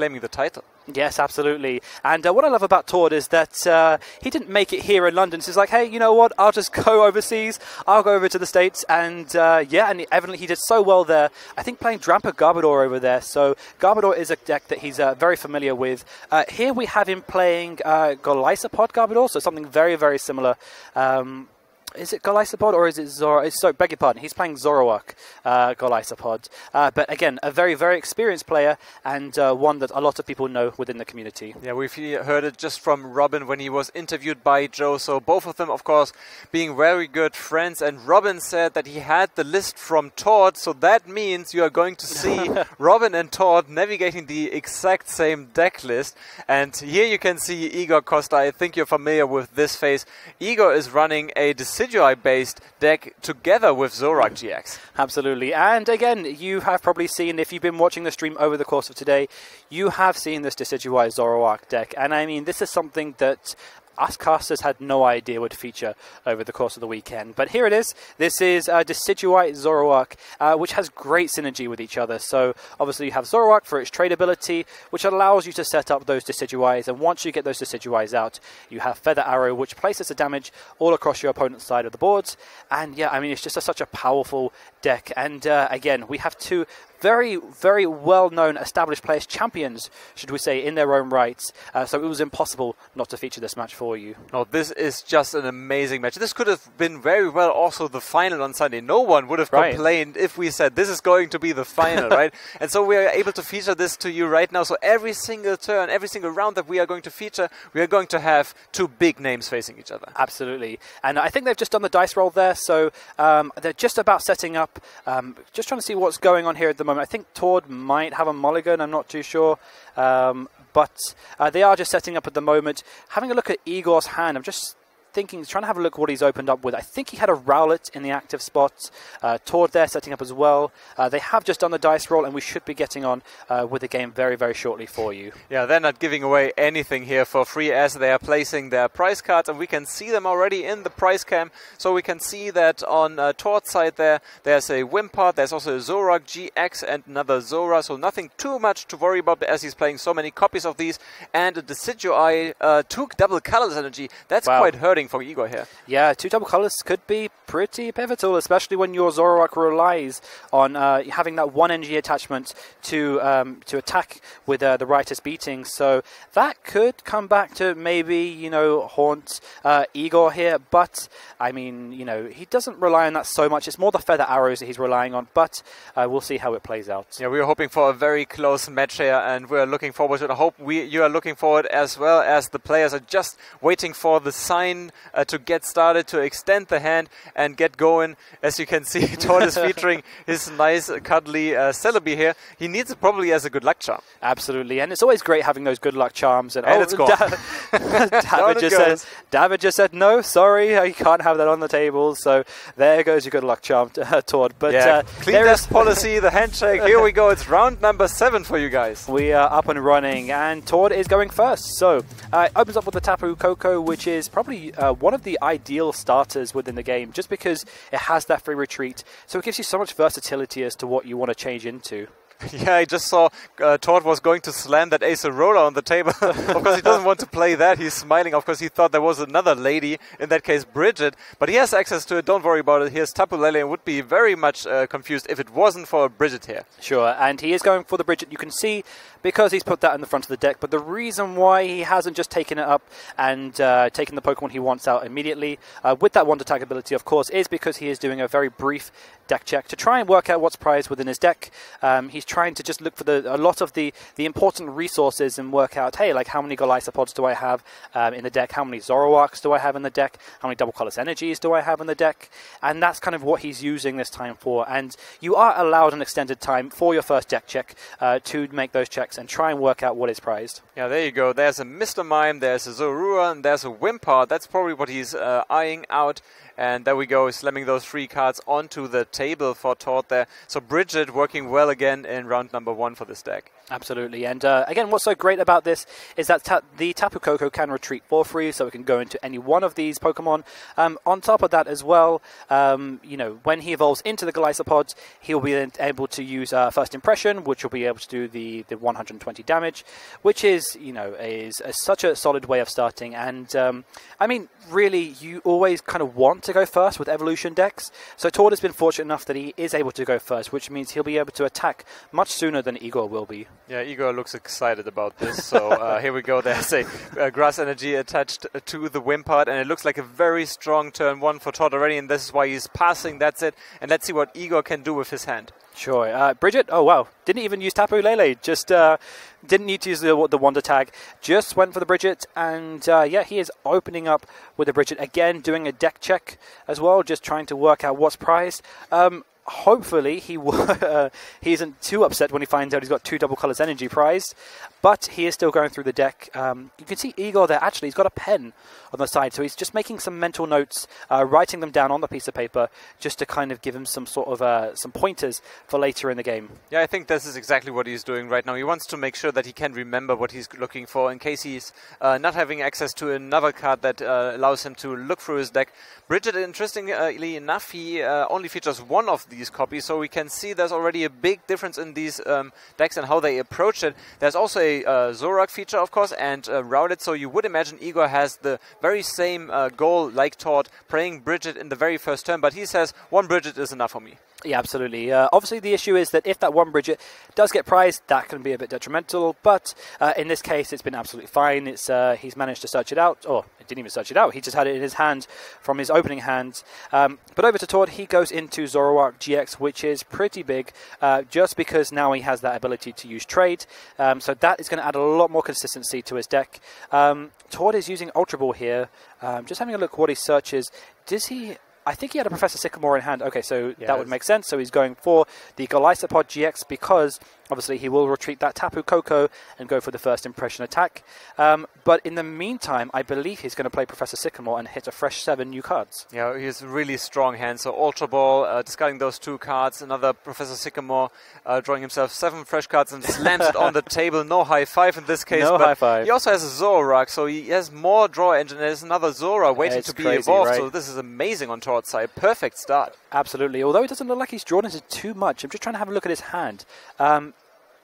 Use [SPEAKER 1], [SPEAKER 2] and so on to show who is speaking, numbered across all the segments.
[SPEAKER 1] claiming the title.
[SPEAKER 2] Yes, absolutely. And uh, what I love about Tord is that uh, he didn't make it here in London. So he's like, hey, you know what? I'll just go overseas. I'll go over to the States. And uh, yeah, and evidently he did so well there. I think playing Drampa Garbodor over there. So Garbodor is a deck that he's uh, very familiar with. Uh, here we have him playing uh, Golisopod Garbodor, so something very, very similar. Um, is it Golisopod or is it Zoro? So, beg your pardon. He's playing Zoroark uh, Golisopod. Uh, but again, a very, very experienced player and uh, one that a lot of people know within the community.
[SPEAKER 1] Yeah, we've heard it just from Robin when he was interviewed by Joe. So, both of them, of course, being very good friends. And Robin said that he had the list from Tord. So, that means you are going to see Robin and Tord navigating the exact same deck list. And here you can see Igor Costa. I think you're familiar with this face. Igor is running a decision Decidueye based deck together with Zoroark GX.
[SPEAKER 2] Absolutely. And again, you have probably seen, if you've been watching the stream over the course of today, you have seen this Decidueye Zoroark deck. And I mean, this is something that us casters had no idea would feature over the course of the weekend. But here it is. This is uh, Decidueye Zoroark, uh, which has great synergy with each other. So obviously you have Zoroark for its trade ability, which allows you to set up those Decidueyes. And once you get those Decidueyes out, you have Feather Arrow, which places the damage all across your opponent's side of the boards. And yeah, I mean, it's just a, such a powerful deck. And uh, again, we have two very, very well known established players, champions, should we say, in their own rights. Uh, so it was impossible not to feature this match for you.
[SPEAKER 1] No, this is just an amazing match. This could have been very well also the final on Sunday. No one would have right. complained if we said this is going to be the final, right? And so we are able to feature this to you right now. So every single turn, every single round that we are going to feature, we are going to have two big names facing each other.
[SPEAKER 2] Absolutely. And I think they've just done the dice roll there. So um, they're just about setting up, um, just trying to see what's going on here at the moment I think Tord might have a mulligan. I'm not too sure. Um, but uh, they are just setting up at the moment. Having a look at Igor's hand, I'm just thinking, trying to have a look what he's opened up with. I think he had a Rowlet in the active spot. Uh, Tord there setting up as well. Uh, they have just done the dice roll, and we should be getting on uh, with the game very, very shortly for you.
[SPEAKER 1] Yeah, they're not giving away anything here for free as they are placing their price cards, and we can see them already in the price cam. So we can see that on uh, Tord's side there, there's a Wimpod, there's also a Zoroark GX and another Zorua, so nothing too much to worry about as he's playing so many copies of these. And the Decidueye uh, took double colors energy. That's wow. quite hurting for Igor here.
[SPEAKER 2] Yeah, two double colors could be pretty pivotal, especially when your Zoroark relies on uh, having that one energy attachment to um, to attack with uh, the Riotous Beating. So that could come back to maybe you know haunt uh, Igor here, but I mean you know he doesn't rely on that so much. It's more the feather arrows that he's relying on, but uh, we'll see how it plays out.
[SPEAKER 1] Yeah, we are hoping for a very close match here, and we're looking forward to it. I hope we you are looking forward as well as the players are just waiting for the sign uh, to get started, to extend the hand and get going. As you can see, Tord is featuring his nice, cuddly uh, Celebi here. He needs it probably as a good luck charm.
[SPEAKER 2] Absolutely, and it's always great having those good luck charms.
[SPEAKER 1] And, and oh, it's gone.
[SPEAKER 2] Da- David, just said, David just said, no, sorry, you can't have that on the table. So there goes your good luck charm, uh, Tord.
[SPEAKER 1] But yeah, uh, clean desk policy, the handshake. Here we go. It's round number seven for you guys.
[SPEAKER 2] We are up and running, and Tord is going first. So uh, opens up with the Tapu Koko, which is probably uh, one of the ideal starters within the game, just because it has that free retreat. So it gives you so much versatility as to what you want to change into.
[SPEAKER 1] Yeah, I just saw uh, was going to slam that Acerola on the table. of course, he doesn't want to play that. He's smiling. Of course, he thought there was another lady, in that case, Bridget. But he has access to it. Don't worry about it. Here's Tapu Lele and would be very much uh, confused if it wasn't for Bridget here.
[SPEAKER 2] Sure, and he is going for the Bridget. You can see because he's put that in the front of the deck. But the reason why he hasn't just taken it up and uh, taken the Pokemon he wants out immediately uh, with that Wonder Tag ability, of course, is because he is doing a very brief deck check to try and work out what's prized within his deck. Um, he's trying to just look for the, a lot of the, the important resources and work out, hey, like how many Golisopods do I have um, in the deck? How many Zoroarks do I have in the deck? How many Double Colorless Energies do I have in the deck? And that's kind of what he's using this time for. And you are allowed an extended time for your first deck check uh, to make those checks and try and work out what is prized.
[SPEAKER 1] Yeah, there you go. There's a Mr. Mime, there's a Zorua, and there's a Wimpod. That's probably what he's uh, eyeing out. And there we go, slamming those three cards onto the table for Tord there. So Bridget working well again in round number one for this deck.
[SPEAKER 2] Absolutely. And uh, again, what's so great about this is that ta- the Tapu Koko can retreat for free, so it can go into any one of these Pokemon. Um, on top of that, as well, um, you know, when he evolves into the Golisopod, he'll be able to use uh, First Impression, which will be able to do the, the 120 damage, which is, you know, is, is such a solid way of starting. And um, I mean, really, you always kind of want to go first with evolution decks. So Tord has been fortunate enough that he is able to go first, which means he'll be able to attack much sooner than Igor will be.
[SPEAKER 1] Yeah, Igor looks excited about this. So uh, here we go. There's a uh, grass energy attached to the Wimpod, and it looks like a very strong turn one for Tord already, and this is why he's passing. That's it. And let's see what Igor can do with his hand.
[SPEAKER 2] Sure. Uh, Brigette, oh wow, didn't even use Tapu Lele, just uh, didn't need to use the, the Wonder tag, just went for the Bridget, and uh, yeah, he is opening up with the Bridget again, doing a deck check as well, just trying to work out what's prized. Um, hopefully he uh, he isn't too upset when he finds out he's got two double colors energy prized, but he is still going through the deck. Um, you can see Igor there. Actually, he's got a pen on the side, so he's just making some mental notes, uh, writing them down on the piece of paper, just to kind of give him some sort of uh, some pointers for later in the game.
[SPEAKER 1] Yeah, I think this is exactly what he's doing right now. He wants to make sure that he can remember what he's looking for in case he's uh, not having access to another card that uh, allows him to look through his deck. Bridget, interestingly enough, he uh, only features one of these copies, so we can see there's already a big difference in these um, decks and how they approach it. There's also a uh, Zoroark feature, of course, and uh, Rowlet, so you would imagine Igor has the very same uh, goal like Tord, playing Bridget in the very first turn, but he says one Bridget is enough for me.
[SPEAKER 2] Yeah, absolutely. Uh, obviously, the issue is that if that one Brigette does get prized, that can be a bit detrimental. But uh, in this case, it's been absolutely fine. It's uh, he's managed to search it out, or it didn't even search it out. He just had it in his hand from his opening hand. Um, but over to Tord, he goes into Zoroark GX, which is pretty big, uh, just because now he has that ability to use trade. Um, so that is going to add a lot more consistency to his deck. Um, is using Ultra Ball here. Um, just having a look what he searches. Does he I think he had a hmm. Professor Sycamore in hand. Okay, so yes. that would make sense. So he's going for the Golisopod GX because obviously he will retreat that Tapu Koko and go for the first impression attack. Um, but in the meantime, I believe he's going to play Professor Sycamore and hit a fresh seven new cards.
[SPEAKER 1] Yeah, he has a really strong hand. So Ultra Ball, uh, discarding those two cards, another Professor Sycamore, uh, drawing himself seven fresh cards and slams it on the table. No high five in this case.
[SPEAKER 2] No high five.
[SPEAKER 1] He also has a Zoroark, so he has more draw engine. There's another Zorua waiting to be
[SPEAKER 2] crazy,
[SPEAKER 1] evolved.
[SPEAKER 2] Right?
[SPEAKER 1] So this is amazing on Tord's side. Perfect start.
[SPEAKER 2] Absolutely. Although it doesn't look like he's drawn into too much. I'm just trying to have a look at his hand. Um,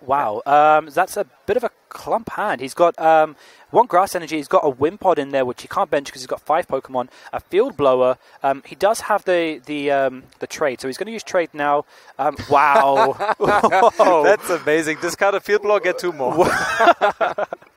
[SPEAKER 2] Wow, um, that's a bit of a clump hand. He's got um, one grass energy. He's got a Wimpod in there, which he can't bench because he's got five Pokemon. A Field Blower. Um, he does have the the um, the trade, so he's going to use trade now. Um, wow,
[SPEAKER 1] that's amazing. Discard a Field Blower, get two more.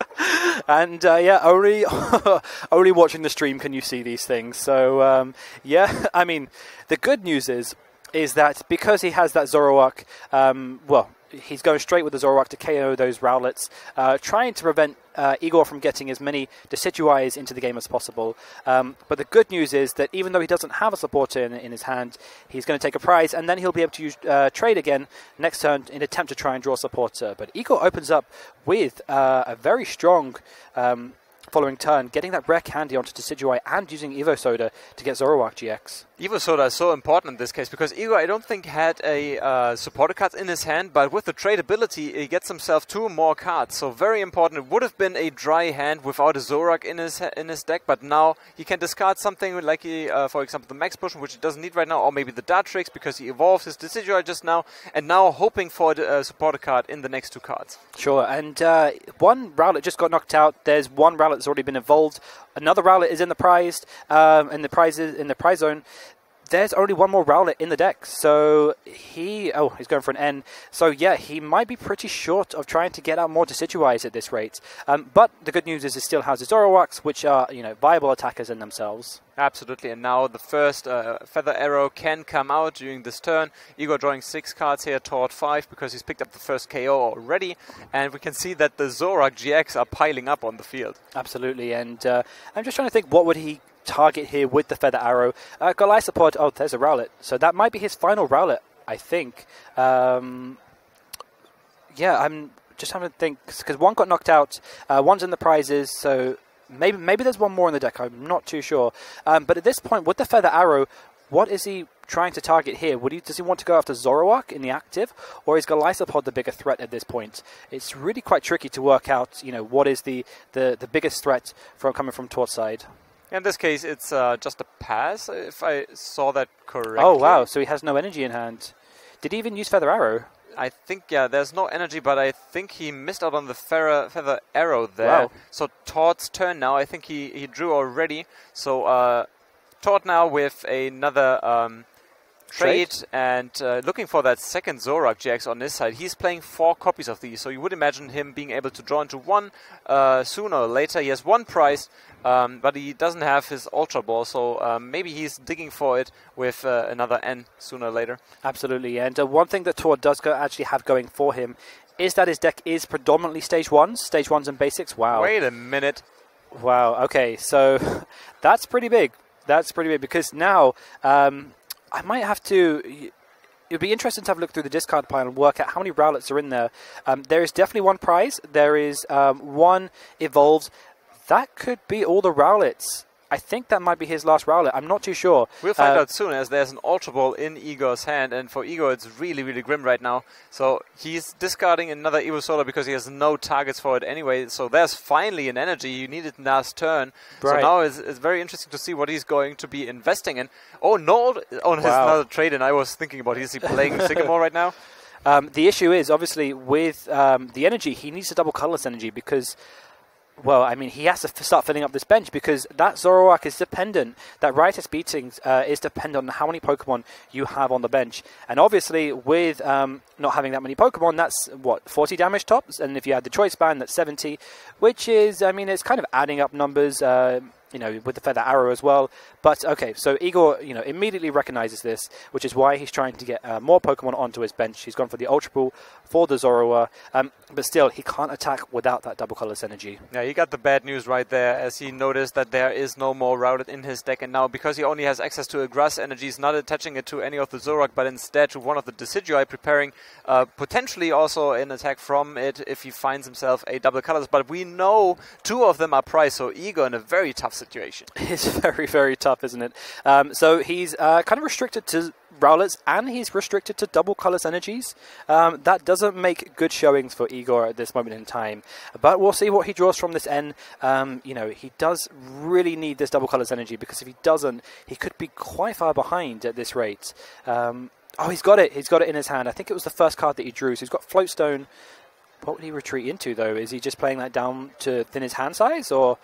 [SPEAKER 2] and uh, yeah, only only watching the stream can you see these things. So um, yeah, I mean, the good news is is that because he has that Zoroark, um, well, he's going straight with the Zoroark to KO those Rowlets, uh, trying to prevent uh, Igor from getting as many Decidueyes into the game as possible. Um, but the good news is that even though he doesn't have a supporter in, in his hand, he's going to take a prize, and then he'll be able to use uh, trade again next turn in attempt to try and draw a supporter. But Igor opens up with uh, a very strong. Um, following turn, getting that rare candy onto Decidueye and using Evo Soda to get Zoroark GX.
[SPEAKER 1] Evo Soda is so important in this case because Igor, I don't think, had a uh, supporter card in his hand, but with the trade ability, he gets himself two more cards. So very important. It would have been a dry hand without a Zoroark in his in his deck, but now he can discard something like, he, uh, for example, the Max Potion, which he doesn't need right now, or maybe the Dartrix because he evolved his Decidueye just now, and now hoping for a uh, supporter card in the next two cards.
[SPEAKER 2] Sure, and uh, one Rowlet just got knocked out. There's one Rowlet that's already been evolved. Another Rowlet is in the prized, um, in the prizes in the prize zone there's only one more Rowlet in the deck, so he oh he's going for an N. So yeah, he might be pretty short of trying to get out more Decidueyes at this rate. Um, but the good news is he still has his Zoroarks, which are you know viable attackers in themselves.
[SPEAKER 1] Absolutely, and now the first uh, Feather Arrow can come out during this turn. Igor drawing six cards here Tord five because he's picked up the first KO already, and we can see that the Zoroark GX are piling up on the field.
[SPEAKER 2] Absolutely, and uh, I'm just trying to think what would he target here with the Feather Arrow. Uh, Golisopod, oh, there's a Rowlet. So that might be his final Rowlet, I think. Um, yeah, I'm just having to think, because one got knocked out, uh, one's in the prizes, so maybe maybe there's one more in the deck, I'm not too sure. Um, but at this point, with the Feather Arrow, what is he trying to target here? He does he want to go after Zoroark in the active, or is Golisopod the bigger threat at this point? It's really quite tricky to work out. You know what is the the, the biggest threat from coming from Tord's side.
[SPEAKER 1] In this case, it's uh, just a pass, if I saw that correctly.
[SPEAKER 2] Oh wow! So he has no energy in hand. Did he even use Feather Arrow?
[SPEAKER 1] I think yeah, there's no energy, but I think he missed out on the feather, feather arrow there.
[SPEAKER 2] Wow.
[SPEAKER 1] So Tord's turn now. I think he, he drew already. So uh, Tord now with another um, trade,
[SPEAKER 2] Trade?
[SPEAKER 1] and uh, looking for that second Zoroark GX on his side. He's playing four copies of these, so you would imagine him being able to draw into one uh, sooner or later. He has one prize, um, but he doesn't have his Ultra Ball, so um, maybe he's digging for it with uh, another N sooner or later.
[SPEAKER 2] Absolutely. And uh, one thing that Tor does go actually have going for him is that his deck is predominantly stage ones, stage ones and basics. Wow.
[SPEAKER 1] Wait a minute.
[SPEAKER 2] Wow. Okay. So that's pretty big. That's pretty big because now um, I might have to. It would be interesting to have a look through the discard pile and work out how many Rowlets are in there. Um, there is definitely one prize. There is um, one evolved. That could be all the Rowlets. I think that might be his last Rowlet. I'm not too sure.
[SPEAKER 1] We'll find
[SPEAKER 2] Uh,
[SPEAKER 1] out soon as there's an Ultra Ball in Igor's hand, and for Igor it's really, really grim right now. So he's discarding another Evo Soda because he has no targets for it anyway. So there's finally an energy you needed last turn. So now it's, it's very interesting to see what he's going to be investing in. Oh, no! Oh, there's
[SPEAKER 2] Wow.
[SPEAKER 1] another trade, and I was thinking about is he playing Sycamore right now?
[SPEAKER 2] Um, the issue is obviously with um, the energy, he needs to double colorless energy because, well, I mean, he has to f- start filling up this bench because that Zoroark is dependent, that Riotous Beatings uh, is dependent on how many Pokemon you have on the bench. And obviously, with um, not having that many Pokemon, that's what, 40 damage tops? And if you add the Choice Band, that's 70, which is, I mean, it's kind of adding up numbers. Uh, you know, with the feather arrow as well. But okay, so Igor, you know, immediately recognizes this, which is why he's trying to get uh, more Pokemon onto his bench. He's gone for the Ultra Ball for the Zorua, um, but still, he can't attack without that double colorless energy.
[SPEAKER 1] Yeah, he got the bad news right there as he noticed that there is no more Rowlet in his deck. And now, because he only has access to a grass energy, he's not attaching it to any of the Zoroark, but instead to one of the Decidueye, preparing uh, potentially also an attack from it if he finds himself a double colors. But we know two of them are prize, so Igor in a very tough situation.
[SPEAKER 2] It's very, very tough, isn't it? Um, so he's uh, kind of restricted to Rowlets and he's restricted to double colors energies. Um, that doesn't make good showings for Igor at this moment in time. But we'll see what he draws from this N. Um, you know, he does really need this double colors energy because if he doesn't, he could be quite far behind at this rate. Um, oh, he's got it. He's got it in his hand. I think it was the first card that he drew. So he's got Floatstone. What would he retreat into, though? Is he just playing that down to thin his hand size, or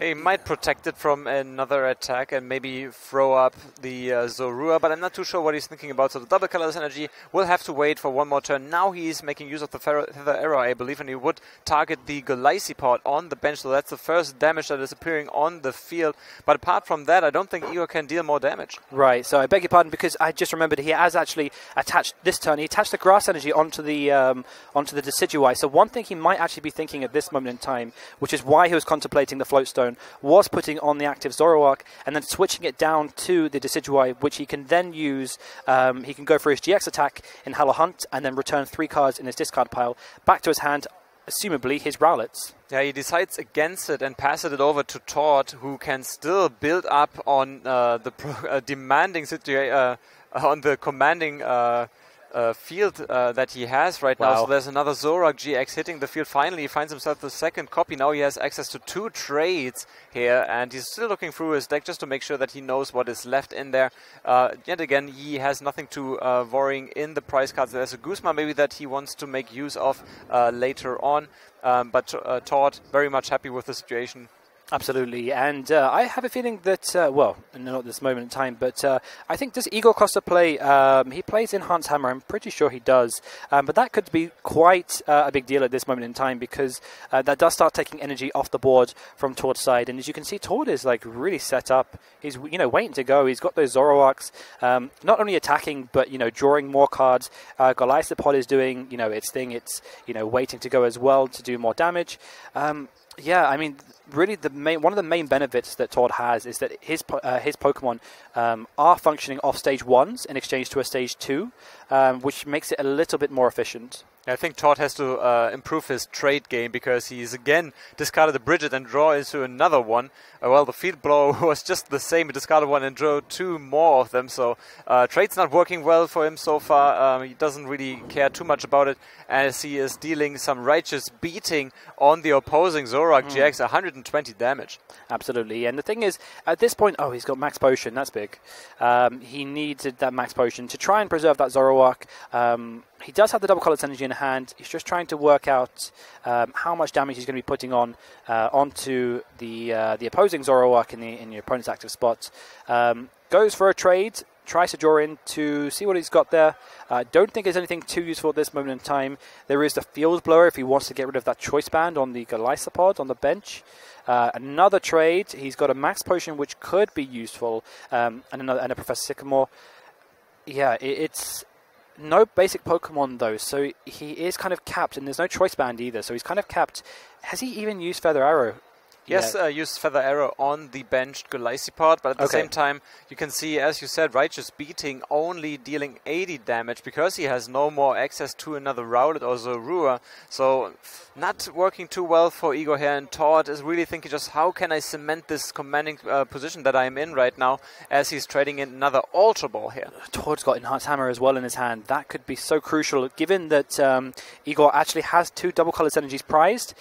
[SPEAKER 1] He might protect it from another attack and maybe throw up the uh, Zorua, but I'm not too sure what he's thinking about. So the double colorless energy will have to wait for one more turn. Now he's making use of the Feather Arrow, I believe, and he would target the Golisopod on the bench. So that's the first damage that is appearing on the field. But apart from that, I don't think Igor can deal more damage.
[SPEAKER 2] Right, so I beg your pardon because I just remembered he has actually attached this turn. He attached the grass energy onto the um, onto the Decidueye. So one thing he might actually be thinking at this moment in time, which is why he was contemplating the was putting on the active Zoroark and then switching it down to the Decidueye, which he can then use. Um, he can go for his GX attack in Hollow Hunt and then return three cards in his discard pile back to his hand, assumably his Rowlets.
[SPEAKER 1] Yeah, he decides against it and passes it over to Tord, who can still build up on uh, the uh, demanding situation, uh, on the commanding uh, field uh, that he has right now. So there's another Zoroark GX hitting the field. Finally, he finds himself the second copy. Now he has access to two trades here, and he's still looking through his deck just to make sure that he knows what is left in there. Uh, yet again, he has nothing to uh, worrying in the prize cards. There's a Guzma maybe that he wants to make use of uh, later on. Um, but uh, Tord very much happy with the situation.
[SPEAKER 2] Absolutely, and uh, I have a feeling that uh, well, not at this moment in time, but uh, I think does Igor Costa play? Um, he plays Enhanced Hammer. I'm pretty sure he does, um, but that could be quite uh, a big deal at this moment in time because uh, that does start taking energy off the board from Tord's side. And as you can see, Tord is like really set up. He's you know waiting to go. He's got those Zoroarks, um, not only attacking but you know drawing more cards. Uh, is doing you know its thing. It's you know waiting to go as well to do more damage. Um, yeah, I mean, really, the main one of the main benefits that Tord has is that his uh, his Pokemon um, are functioning off stage ones in exchange to a stage two, um, which makes it a little bit more efficient.
[SPEAKER 1] I think Tord has to uh, improve his trade game because he's again discarded the Bridget and draw into another one. Uh, well, the field blow was just the same. He discarded one and drew two more of them. So uh, trade's not working well for him so far. Um, he doesn't really care too much about it as he is dealing some Riotous Beating on the opposing Zoroark mm. GX, 120 damage.
[SPEAKER 2] Absolutely. And the thing is, at this point, oh, he's got max potion. That's big. Um, he needed that max potion to try and preserve that Zoroark. Um, he does have the double colored energy in hand. He's just trying to work out um, how much damage he's going to be putting on uh, onto the uh, the opposing Zoroark in the in your opponent's active spot. Um, goes for a trade, tries to draw in to see what he's got there. Uh, don't think there's anything too useful at this moment in time. There is the field blower if he wants to get rid of that choice band on the Golisopod on the bench. Uh, another trade, he's got a max potion which could be useful, um, and another and a Professor Sycamore. Yeah, it, it's no basic Pokemon though, so he is kind of capped, and there's no choice band either, so he's kind of capped. Has he even used Feather Arrow?
[SPEAKER 1] Yes, uh, use Feather Arrow on the benched Golisopod, but at the
[SPEAKER 2] okay.
[SPEAKER 1] same time, you can see, as you said, Riotous Beating only dealing 80 damage because he has no more access to another Rowlet or Zorua. So, not working too well for Igor here, and Tord is really thinking just how can I cement this commanding uh, position that I am in right now as he's trading in another Ultra Ball here.
[SPEAKER 2] Tord's got Enhanced Hammer as well in his hand. That could be so crucial given that um, Igor actually has two double colors energies prized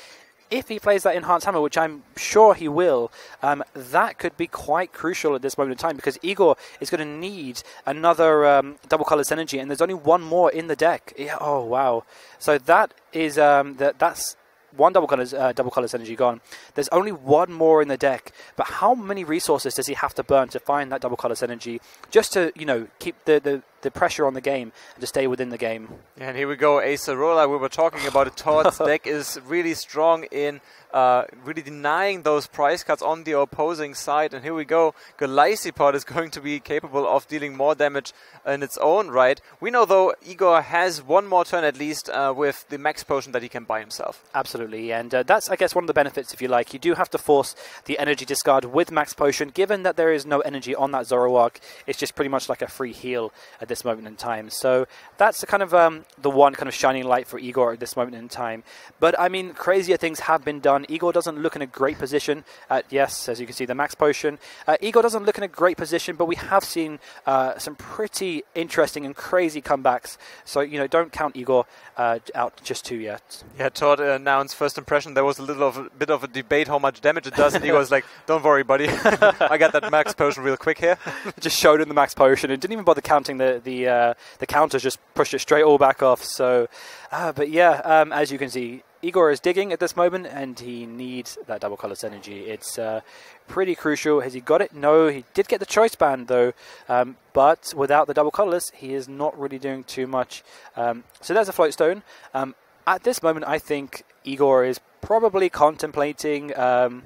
[SPEAKER 2] if he plays that enhanced hammer, which I'm sure he will, um, that could be quite crucial at this moment in time because Igor is going to need another um, double colors energy, and there's only one more in the deck. Yeah, oh wow! So that is um, that that's one double colors uh, double colors energy gone. There's only one more in the deck, but how many resources does he have to burn to find that double colors energy just to you know keep the, the, the pressure on the game and to stay within the game?
[SPEAKER 1] And here we go, Acerola. We were talking about it. Tord's deck is really strong in uh, really denying those price cuts on the opposing side. And here we go. Golisopod is going to be capable of dealing more damage in its own right. We know, though, Igor has one more turn at least uh, with the max potion that he can buy himself.
[SPEAKER 2] Absolutely. And uh, that's, I guess, one of the benefits, if you like. You do have to force the energy discard with max potion. Given that there is no energy on that Zoroark, it's just pretty much like a free heal at this moment in time. So that's the kind of um, the one kind of shining light for Igor at this moment in time. But I mean, crazier things have been done. Igor doesn't look in a great position. At, yes, as you can see, the max potion. Uh, Igor doesn't look in a great position, but we have seen uh, some pretty interesting and crazy comebacks. So, you know, don't count Igor uh, out just too yet.
[SPEAKER 1] Yeah, Tord announced first impression. There was a little of a bit of a debate how much damage it does, and Igor was like, "Don't worry, buddy, I got that max potion real quick here."
[SPEAKER 2] just showed him the max potion and didn't even bother counting the the uh, the counters. Just pushed it straight all back off. So, uh, but yeah, um, as you can see, Igor is digging at this moment, and he needs that double colors energy. It's uh, pretty crucial. Has he got it? No, he did get the choice band though, um, but without the double colors, he is not really doing too much. Um, so there's a float stone. Um, at this moment, I think Igor is probably contemplating. Um,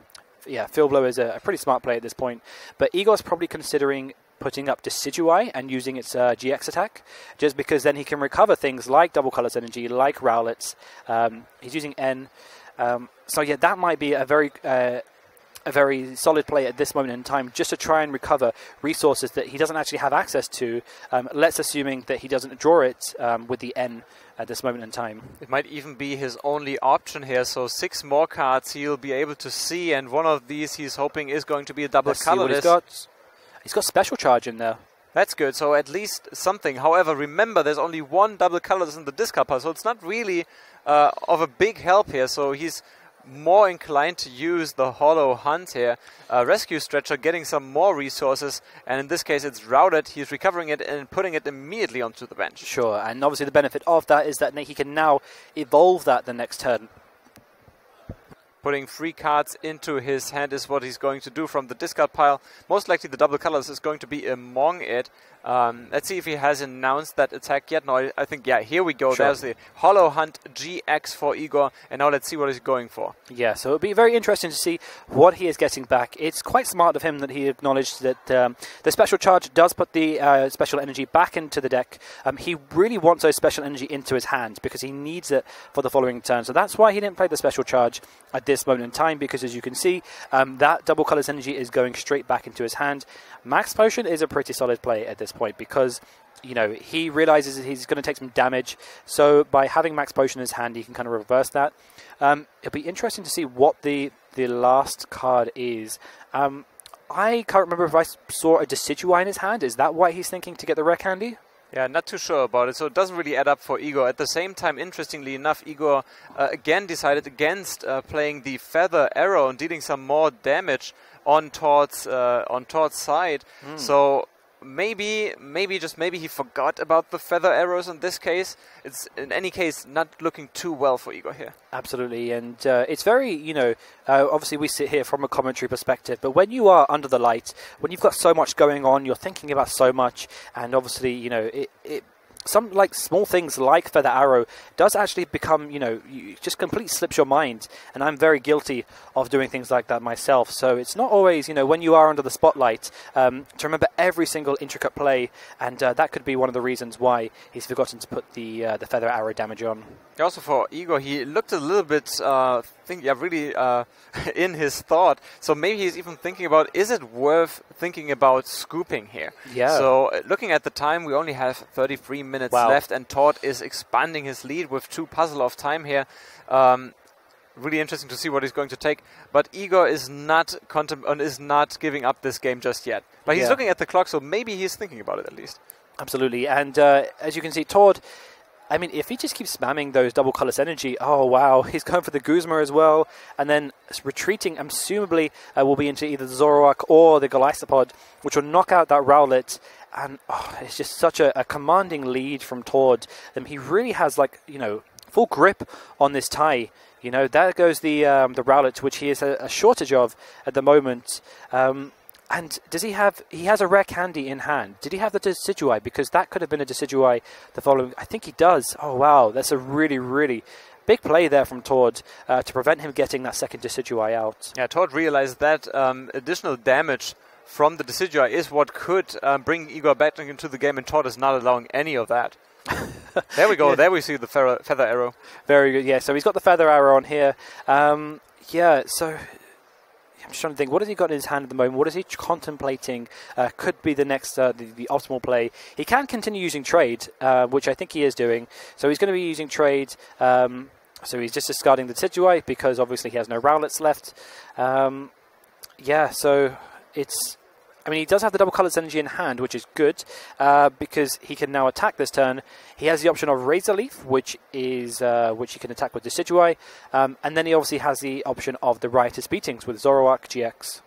[SPEAKER 2] yeah, Field Blower is a, a pretty smart play at this point, but Igor's probably considering putting up Decidueye and using its uh, GX attack, just because then he can recover things like Double Colors Energy, like Rowlets. Um, he's using N. Um, so yeah, that might be a very uh, a very solid play at this moment in time, just to try and recover resources that he doesn't actually have access to. Um, let's assuming that he doesn't draw it um, with the N at this moment in time.
[SPEAKER 1] It might even be his only option here. So six more cards he'll be able to see, and one of these he's hoping is going to be a double
[SPEAKER 2] Let's
[SPEAKER 1] colorless.
[SPEAKER 2] He's got special charge in there.
[SPEAKER 1] That's good. So at least something. However, remember there's only one double colorless in the discard pile, so it's not really uh, of a big help here. So he's more inclined to use the hollow hunt here. Uh, rescue stretcher getting some more resources, and in this case it's Rowlet. He's recovering it and putting it immediately onto the bench.
[SPEAKER 2] Sure, and obviously the benefit of that is that he can now evolve that the next turn
[SPEAKER 1] Putting three cards into his hand is what he's going to do from the discard pile. Most likely the double colors is going to be among it. Um, let's see if he has announced that attack yet. No, I, I think, yeah, here we go. Sure. There's the Hollow Hunt GX for Igor. And now let's see what he's going for.
[SPEAKER 2] Yeah, so it'll be very interesting to see what he is getting back. It's quite smart of him that he acknowledged that um, the special charge does put the uh, special energy back into the deck. Um, he really wants those special energy into his hand because he needs it for the following turn. So that's why he didn't play the special charge at this moment in time because, as you can see, um, that double colors energy is going straight back into his hand. Max Potion is a pretty solid play at this point because you know, he realizes that he's going to take some damage. So by having Max Potion in his hand, he can kind of reverse that. Um, it'll be interesting to see what the the last card is. Um, I can't remember if I saw a Decidueye in his hand. Is that why he's thinking to get the rare candy?
[SPEAKER 1] Yeah, not too sure about it. So it doesn't really add up for Igor. At the same time, interestingly enough, Igor uh, again decided against uh, playing the feather arrow and dealing some more damage on Tord's uh, on Tord's side. Mm. So maybe maybe just maybe he forgot about the feather arrows in this case it's in any case not looking too well for igor here
[SPEAKER 2] absolutely and uh, it's very you know uh, obviously we sit here from a commentary perspective but when you are under the light when you've got so much going on you're thinking about so much and obviously you know it, it some like small things like feather arrow does actually become you know you just completely slips your mind and i'm very guilty of doing things like that myself. So it's not always you know when you are under the spotlight um, to remember every single intricate play and uh, that could be one of the reasons why he's forgotten to put the uh, the feather arrow damage on.
[SPEAKER 1] Also for igor he looked a little bit uh, think yeah really uh, in his thought. So maybe he's even thinking about is it worth thinking about scooping here?
[SPEAKER 2] Yeah.
[SPEAKER 1] So uh, looking at the time we only have 33 minutes
[SPEAKER 2] wow.
[SPEAKER 1] left, and Tord is expanding his lead with two puzzle of time here. Um, really interesting to see what he's going to take. But Igor is not contem- uh, is not giving up this game just yet. But he's
[SPEAKER 2] yeah.
[SPEAKER 1] looking at the clock, so maybe he's thinking about it at least.
[SPEAKER 2] Absolutely, and uh, as you can see, Tord. I mean, if he just keeps spamming those double colorless energy, oh wow, he's going for the Guzma as well, and then retreating, assumably, uh, will be into either the Zoroark or the Golisopod, which will knock out that Rowlet and oh, it's just such a, a, commanding lead from Tord. Um, he really has like you know full grip on this tie. You know there goes the um, the Rowlet, which he has a, a, shortage of at the moment. Um, and does he have? He has a rare candy in hand. Did he have the Decidueye? Because that could have been a Decidueye the following. I think he does. Oh wow, that's a really really big play there from Tord uh, to prevent him getting that second Decidueye out.
[SPEAKER 1] Yeah, Tord realized that um, additional damage from the Decidueye is what could um, bring Igor back into the game, and Tord is not allowing any of that. there we go. Yeah. There we see the feather, feather, arrow.
[SPEAKER 2] Very good. Yeah. So he's got the feather arrow on here. Um, yeah. So I'm just trying to think. What has he got in his hand at the moment? What is he contemplating? Uh, could be the next uh, the, the, optimal play. He can continue using trade, uh, which I think he is doing. So he's going to be using trade. Um, so he's just discarding the Decidueye because obviously he has no Rowlets left. Um, yeah. So it's I mean, he does have the double colours energy in hand, which is good uh, because he can now attack this turn. He has the option of Razor Leaf, which is uh, which he can attack with Decidueye, um, and then he obviously has the option of the Riotous Beatings with Zoroark GX.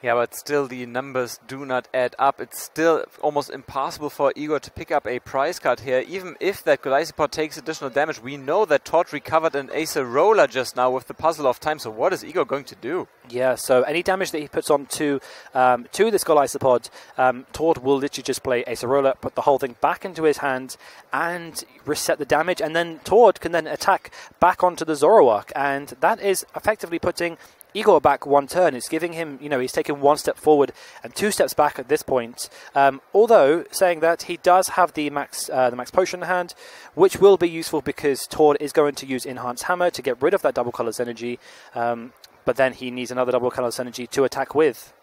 [SPEAKER 1] Yeah, but still the numbers do not add up. It's still almost impossible for Igor to pick up a prize card here. Even if that Golisopod takes additional damage, we know that Tord recovered an Acerola just now with the Puzzle of Time, so what is Igor going to do?
[SPEAKER 2] Yeah, so any damage that he puts on to, um, to this Golisopod, um, Tord will literally just play Acerola, put the whole thing back into his hand, and reset the damage, and then Tord can then attack back onto the Zoroark, and that is effectively putting Igor back one turn. It's giving him, you know, he's taken one step forward and two steps back at this point. Um, although saying that he does have the max, uh, the max potion in hand, which will be useful because Tord is going to use enhanced hammer to get rid of that double colors energy. Um, but then he needs another double colors energy to attack with.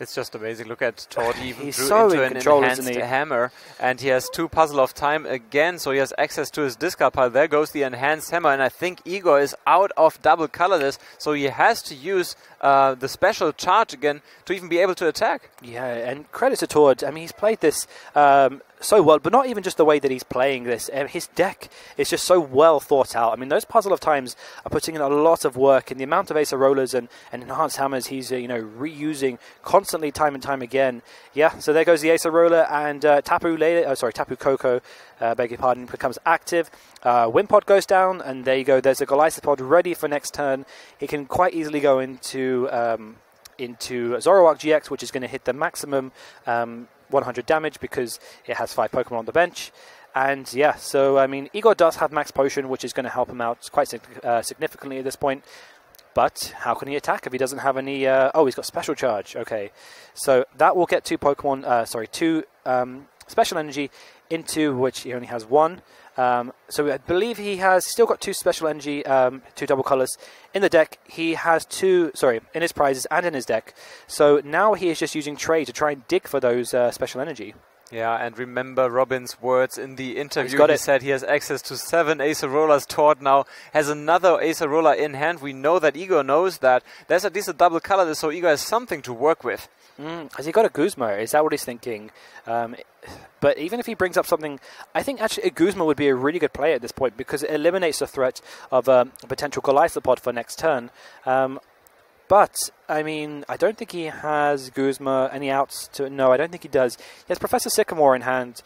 [SPEAKER 1] It's just amazing. Look at Tord. Even
[SPEAKER 2] He's
[SPEAKER 1] drew
[SPEAKER 2] so
[SPEAKER 1] into an
[SPEAKER 2] control,
[SPEAKER 1] enhanced
[SPEAKER 2] he?
[SPEAKER 1] hammer, and he has two puzzle of time again, so he has access to his discard pile. There goes the enhanced hammer, and I think Igor is out of double colorless, so he has to use uh, the special charge again to even be able to attack.
[SPEAKER 2] Yeah, and credit to Tord. I mean, he's played this um, so well, but not even just the way that he's playing this. Uh, his deck is just so well thought out. I mean, those puzzle of times are putting in a lot of work, and the amount of Acerolas and, and enhanced hammers he's uh, you know reusing constantly, time and time again. Yeah, so there goes the Acerola and uh, Tapu Lele, oh, sorry, Tapu Koko, uh, beg your pardon, becomes active. Uh, Wimpod goes down, and there you go. There's a Golisopod ready for next turn. He can quite easily go into. Um, into Zoroark GX, which is going to hit the maximum um, 100 damage because it has five Pokemon on the bench. And yeah, so I mean, Igor does have Max Potion, which is going to help him out quite uh, significantly at this point. But how can he attack if he doesn't have any? Uh, oh, he's got Special Charge. Okay, so that will get two Pokemon. Uh, sorry, two um, Special Energy into which he only has one. Um, so I believe he has still got two special energy, um, two double colors in the deck. He has two, sorry, in his prizes and in his deck. So now he is just using trade to try and dig for those uh, special energy.
[SPEAKER 1] Yeah, and remember Robin's words in the interview.
[SPEAKER 2] got
[SPEAKER 1] he
[SPEAKER 2] it.
[SPEAKER 1] said he has access to seven Acerolas. Tord now has another Acerola in hand. We know that Igor knows that. There's at least a double color, so Igor has something to work with.
[SPEAKER 2] Mm, has he got a Guzma? Is that what he's thinking? Um, but even if he brings up something, I think actually a Guzma would be a really good play at this point because it eliminates the threat of um, a potential Golisopod for next turn. Um, but I mean, I don't think he has Guzma any outs to. No, I don't think he does. He has Professor Sycamore in hand.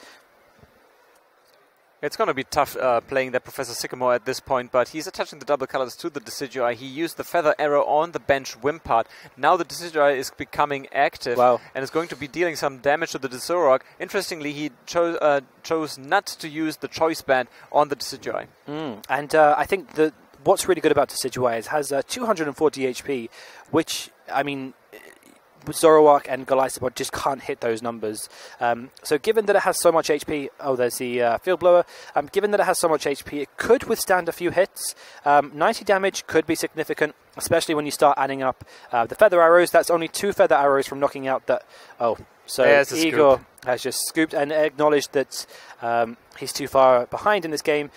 [SPEAKER 1] It's going to be tough uh, playing that Professor Sycamore at this point, but he's attaching the double colors to the Decidueye. He used the Feather Arrow on the bench Wimpod. Now the Decidueye is becoming active
[SPEAKER 2] Wow.
[SPEAKER 1] and is going to be dealing some damage to the Zoroark. Interestingly, he cho- uh, chose not to use the Choice Band on the Decidueye.
[SPEAKER 2] Mm. And uh, I think that what's really good about Decidueye is it has uh, 240 HP, which I mean. Zoroark and Golisopod just can't hit those numbers. Um, so, given that it has so much HP, oh, there's the uh, field blower. Um, given that it has so much HP, it could withstand a few hits. Um, 90 damage could be significant, especially when you start adding up uh, the feather arrows. That's only two feather arrows from knocking out that. Oh, so
[SPEAKER 1] There's
[SPEAKER 2] Igor has just scooped and acknowledged that um, he's too far behind in this game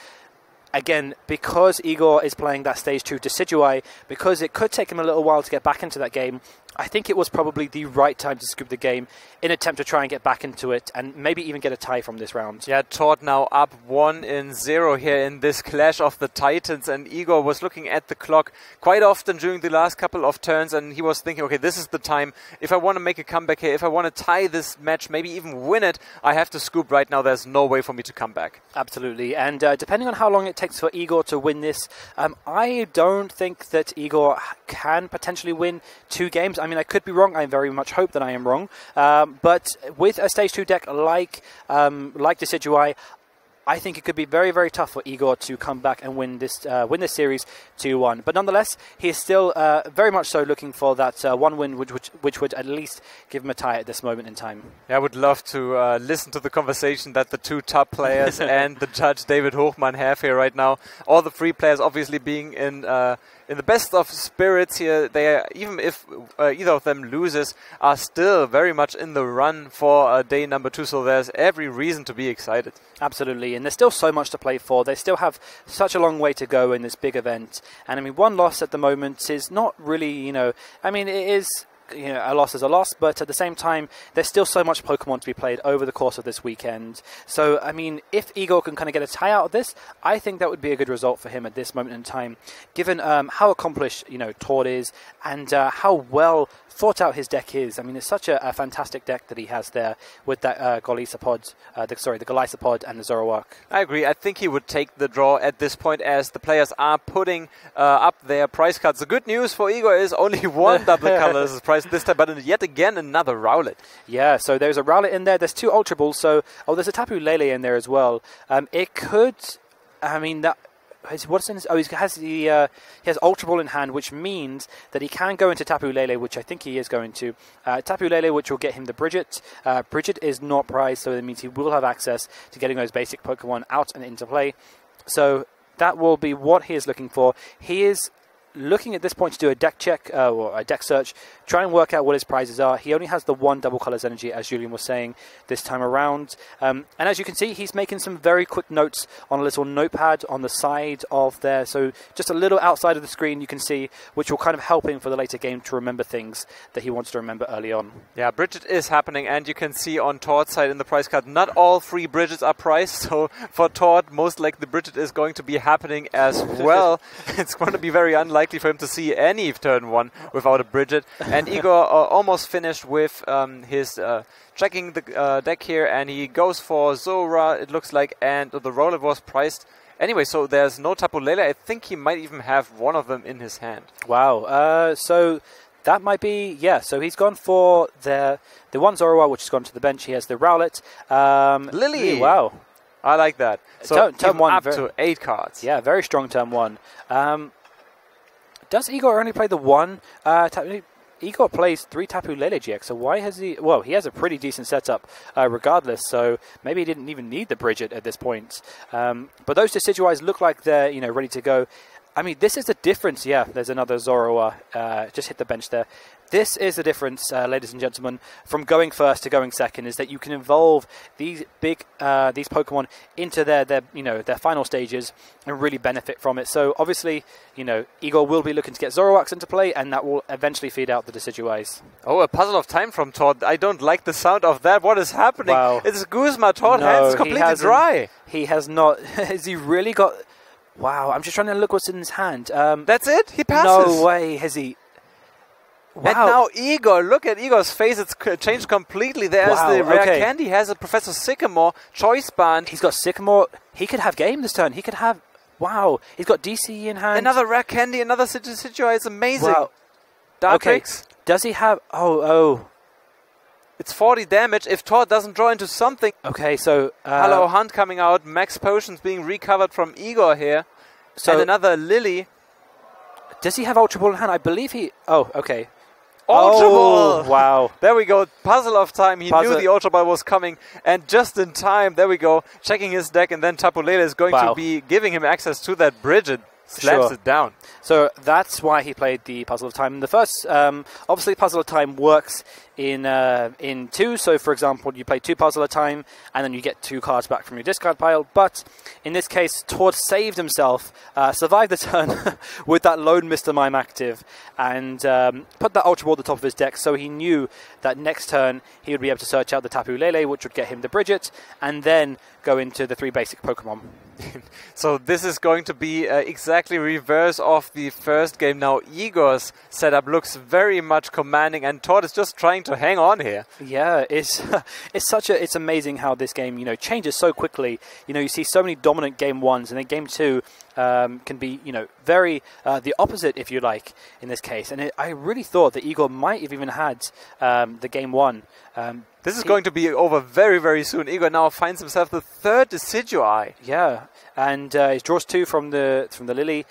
[SPEAKER 2] again, because Igor is playing that stage two Decidueye, because it could take him a little while to get back into that game, I think it was probably the right time to scoop the game in attempt to try and get back into it and maybe even get a tie from this round.
[SPEAKER 1] Yeah, Tord now up one in zero here in this clash of the Titans, and Igor was looking at the clock quite often during the last couple of turns, and he was thinking, okay, this is the time. If I want to make a comeback here, if I want to tie this match, maybe even win it, I have to scoop right now. There's no way for me to come back.
[SPEAKER 2] Absolutely, and uh, depending on how long it takes for Igor to win this, um, I don't think that Igor can potentially win two games. I mean, I could be wrong. I very much hope that I am wrong. Um, but with a stage two deck like um, like Decidueye, I think it could be very, very tough for Igor to come back and win this uh, win this series two one. But nonetheless, he is still uh, very much so looking for that uh, one win, which, which which would at least give him a tie at this moment in time.
[SPEAKER 1] Yeah, I would love to uh, listen to the conversation that the two top players and the judge David Hochman have here right now. All the three players obviously being in uh, in the best of spirits here. They are, even if uh, either of them loses, are still very much in the run for uh, day number two. So there's every reason to be excited.
[SPEAKER 2] Absolutely, and there's still so much to play for. They still have such a long way to go in this big event. And I mean, one loss at the moment is not really, you know, I mean, it is. You know, a loss is a loss, but at the same time, there's still so much Pokemon to be played over the course of this weekend. So, I mean, if Igor can kind of get a tie out of this, I think that would be a good result for him at this moment in time, given um, how accomplished you know Tord is and uh, how well thought out his deck is. I mean, it's such a, a fantastic deck that he has there with that uh, Golisopod, uh, the, sorry, the Golisopod and the Zoroark.
[SPEAKER 1] I agree. I think he would take the draw at this point as the players are putting uh, up their price cards. The good news for Igor is only one double colors is this time, but yet again another Rowlet.
[SPEAKER 2] Yeah, so there's a Rowlet in there. There's two Ultra Balls. So, oh, there's a Tapu Lele in there as well. Um, it could, I mean, that. What's in his, oh, he has the uh, he has Ultra Ball in hand, which means that he can go into Tapu Lele, which I think he is going to. Uh, Tapu Lele, which will get him the Bridget. Uh, Bridget is not prized, so that means he will have access to getting those basic Pokemon out and into play. So that will be what he is looking for. He is looking at this point to do a deck check uh, or a deck search, try and work out what his prizes are. He only has the one double colors energy, as Julian was saying this time around. Um, and as you can see, he's making some very quick notes on a little notepad on the side of there. So just a little outside of the screen, you can see, which will kind of help him for the later game to remember things that he wants to remember early on.
[SPEAKER 1] Yeah, Bridget is happening, and you can see on Tord's side in the price card, not all three Bridgets are priced. So for Tord, most likely the Bridget is going to be happening as well. it's going to be very unlikely for him to see any turn one without a Bridget. And Igor uh, almost finished with um, his uh, checking the uh, deck here, and he goes for Zorua, it looks like, and the Rowlet was priced. Anyway, so there's no Tapu Lele. I think he might even have one of them in his hand.
[SPEAKER 2] Wow. Uh, so that might be yeah. So he's gone for the the one Zoroark, which has gone to the bench. He has the Rowlet. Um,
[SPEAKER 1] Lele.
[SPEAKER 2] Wow.
[SPEAKER 1] I like that. So
[SPEAKER 2] Turn- turn one,
[SPEAKER 1] up to eight cards.
[SPEAKER 2] Yeah, very strong turn one. Um, does Igor only play the one? Uh, Tapu- Igor plays three Tapu Lele GX, so why has he? Well, he has a pretty decent setup, uh, regardless. So maybe he didn't even need the Bridget at this point. Um, but those Decidueyes look like they're you know ready to go. I mean, this is the difference. Yeah, there's another Zoroark. Uh, just hit the bench there. This is the difference, uh, ladies and gentlemen, from going first to going second. Is that you can involve these big uh, these Pokemon into their their you know their final stages and really benefit from it. So obviously, you know, Igor will be looking to get Zoroarks into play, and that will eventually feed out the Decidueyes.
[SPEAKER 1] Oh, a puzzle of time from Tord. I don't like the sound of that. What is happening?
[SPEAKER 2] Wow.
[SPEAKER 1] It's Guzma. Tord
[SPEAKER 2] No,
[SPEAKER 1] hands
[SPEAKER 2] he
[SPEAKER 1] completely
[SPEAKER 2] hasn't.
[SPEAKER 1] dry.
[SPEAKER 2] He has not. has he really got? Wow, I'm just trying to look what's in his hand. Um,
[SPEAKER 1] That's it. He passes.
[SPEAKER 2] no way has he. Wow.
[SPEAKER 1] And now Igor, look at Igor's face. It's changed completely. There's
[SPEAKER 2] Wow,
[SPEAKER 1] the rare
[SPEAKER 2] okay.
[SPEAKER 1] candy. Has a Professor Sycamore choice band.
[SPEAKER 2] He's got Sycamore. He could have game this turn. He could have. Wow. He's got DC in hand.
[SPEAKER 1] Another rare candy. Another situ- situation. It's amazing.
[SPEAKER 2] Wow.
[SPEAKER 1] Dartrix.
[SPEAKER 2] Does he have? Oh, oh.
[SPEAKER 1] It's 40 damage. If Todd doesn't draw into something.
[SPEAKER 2] Okay, so. Uh,
[SPEAKER 1] Hollow Hunt coming out. Max potions being recovered from Igor here.
[SPEAKER 2] So
[SPEAKER 1] and another Lele.
[SPEAKER 2] does he have Ultra Ball in hand? I believe he. Oh, okay.
[SPEAKER 1] Ultra
[SPEAKER 2] oh,
[SPEAKER 1] Ball.
[SPEAKER 2] Wow.
[SPEAKER 1] There we go. Puzzle of time. He
[SPEAKER 2] Puzzle-
[SPEAKER 1] knew the Ultra Ball was coming, and just in time, there we go. Checking his deck, and then Tapu Lele is going
[SPEAKER 2] Wow.
[SPEAKER 1] to be giving him access to that bridge and slams
[SPEAKER 2] Sure.
[SPEAKER 1] it down.
[SPEAKER 2] So that's why he played the Puzzle of Time. The first, um, obviously, Puzzle of Time works in uh, in two. So, for example, you play two Puzzle of Time, and then you get two cards back from your discard pile. But in this case, Tord saved himself, uh, survived the turn with that Lone Mister Mime active, and um, put that Ultra Ball at the top of his deck. So he knew that next turn he would be able to search out the Tapu Lele, which would get him the Brigette, and then go into the three basic Pokemon.
[SPEAKER 1] So this is going to be uh, exactly reverse of the first game. Now Igor's setup looks very much commanding, and Tord is just trying to hang on here.
[SPEAKER 2] Yeah, it's it's such a it's amazing how this game you know changes so quickly. You know, you see so many dominant game ones, and then game two um, can be you know very uh, the opposite, if you like, in this case. And it, I really thought that Igor might have even had um, the game one. Um,
[SPEAKER 1] This is going to be over very, very soon. Igor now finds himself the third Decidueye.
[SPEAKER 2] yeah, and uh, he draws two from the from the Lele.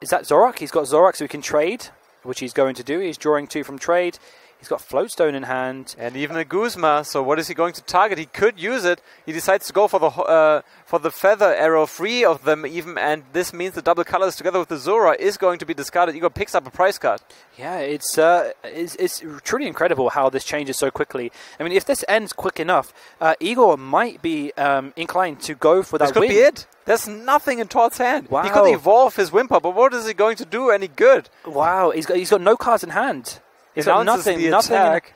[SPEAKER 2] Is that Zoroark? He's got Zoroark, so he can trade, which he's going to do. He's drawing two from trade. He's got Floatstone in hand.
[SPEAKER 1] And even a Guzma. So what is he going to target? He could use it. He decides to go for the uh, for the feather arrow, three of them even, and this means the double colors together with the Zorua is going to be discarded. Igor picks up a prize card.
[SPEAKER 2] Yeah, it's, uh, it's it's truly incredible how this changes so quickly. I mean, if this ends quick enough, uh, Igor might be um, inclined to go for that
[SPEAKER 1] This could
[SPEAKER 2] win.
[SPEAKER 1] be it. There's nothing in Tord's hand.
[SPEAKER 2] Wow.
[SPEAKER 1] He could evolve his Wimpod, but what is he going to do any good?
[SPEAKER 2] Wow, he's got he's got no cards in hand. He's got nothing. nothing.
[SPEAKER 1] attack.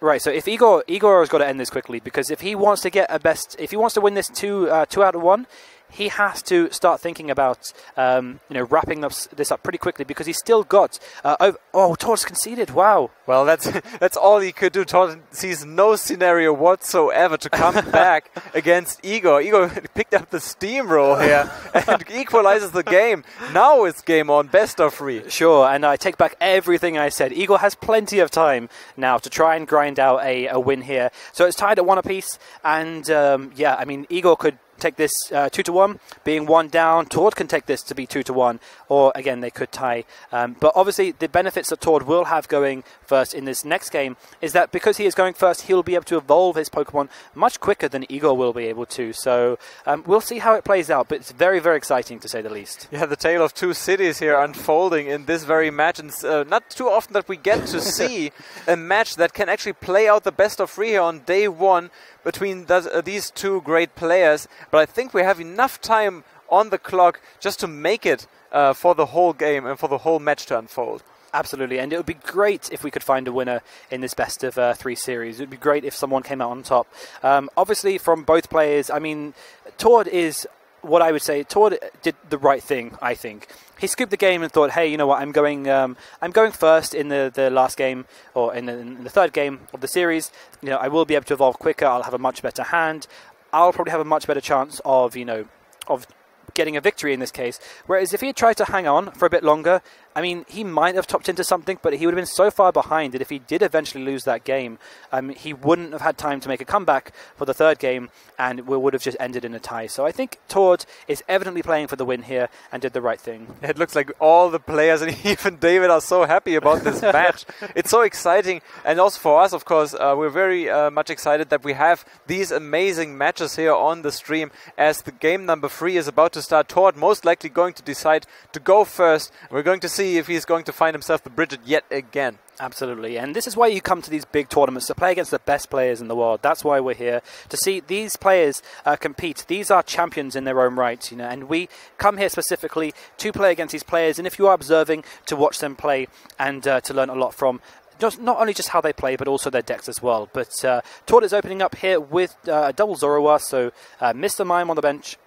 [SPEAKER 2] right. So if Igor Igor has got to end this quickly because if he wants to get a best, if he wants to win this two uh, two out of one. He has to start thinking about, um, you know, wrapping up this up pretty quickly because he's still got. Uh, over, oh, Torres conceded. Wow.
[SPEAKER 1] Well, that's that's all he could do. Tord sees no scenario whatsoever to come back against Igor. Igor picked up the steamroll here and equalizes the game. Now it's game on, best of three.
[SPEAKER 2] Sure, and I take back everything I said. Igor has plenty of time now to try and grind out a, a win here. So it's tied at one apiece, and um, yeah, I mean, Igor could take this uh, two to one, being one down. Tord can take this to be two to one, or again, they could tie. Um, but obviously, the benefits that Tord will have going first in this next game is that because he is going first, he'll be able to evolve his Pokemon much quicker than Igor will be able to. So um, we'll see how it plays out, but it's very, very exciting to say the least.
[SPEAKER 1] Yeah, the tale of two cities here unfolding in this very match, and uh, not too often that we get to see a match that can actually play out the best of three here on day one between those, uh, these two great players. But I think we have enough time on the clock just to make it uh, for the whole game and for the whole match to unfold.
[SPEAKER 2] Absolutely, and it would be great if we could find a winner in this best of uh, three series. It would be great if someone came out on top. Um, obviously, from both players, I mean, Tord is what I would say. Tord did the right thing, I think. He scooped the game and thought, "Hey, you know what? I'm going. Um, I'm going first in the, the last game or in the, in the third game of the series. You know, I will be able to evolve quicker. I'll have a much better hand. I'll probably have a much better chance of you know of getting a victory in this case. Whereas if he had tried to hang on for a bit longer, I mean, he might have topped into something, but he would have been so far behind that if he did eventually lose that game, um, he wouldn't have had time to make a comeback for the third game, and we would have just ended in a tie. So I think Tord is evidently playing for the win here and did the right thing.
[SPEAKER 1] It looks like all the players and even David are so happy about this match. It's so exciting, and also for us, of course, uh, we're very uh, much excited that we have these amazing matches here on the stream. As the game number three is about to start, Tord most likely going to decide to go first. We're going to see see if he's going to find himself the Brigette yet again.
[SPEAKER 2] Absolutely, and this is why you come to these big tournaments to play against the best players in the world. That's why we're here to see these players uh, compete. These are champions in their own right, you know, and we come here specifically to play against these players. And if you are observing, to watch them play and uh, to learn a lot from just not only just how they play, but also their decks as well. But uh, Tord is opening up here with uh, a double Zoroark, so uh, Mr. Mime on the bench,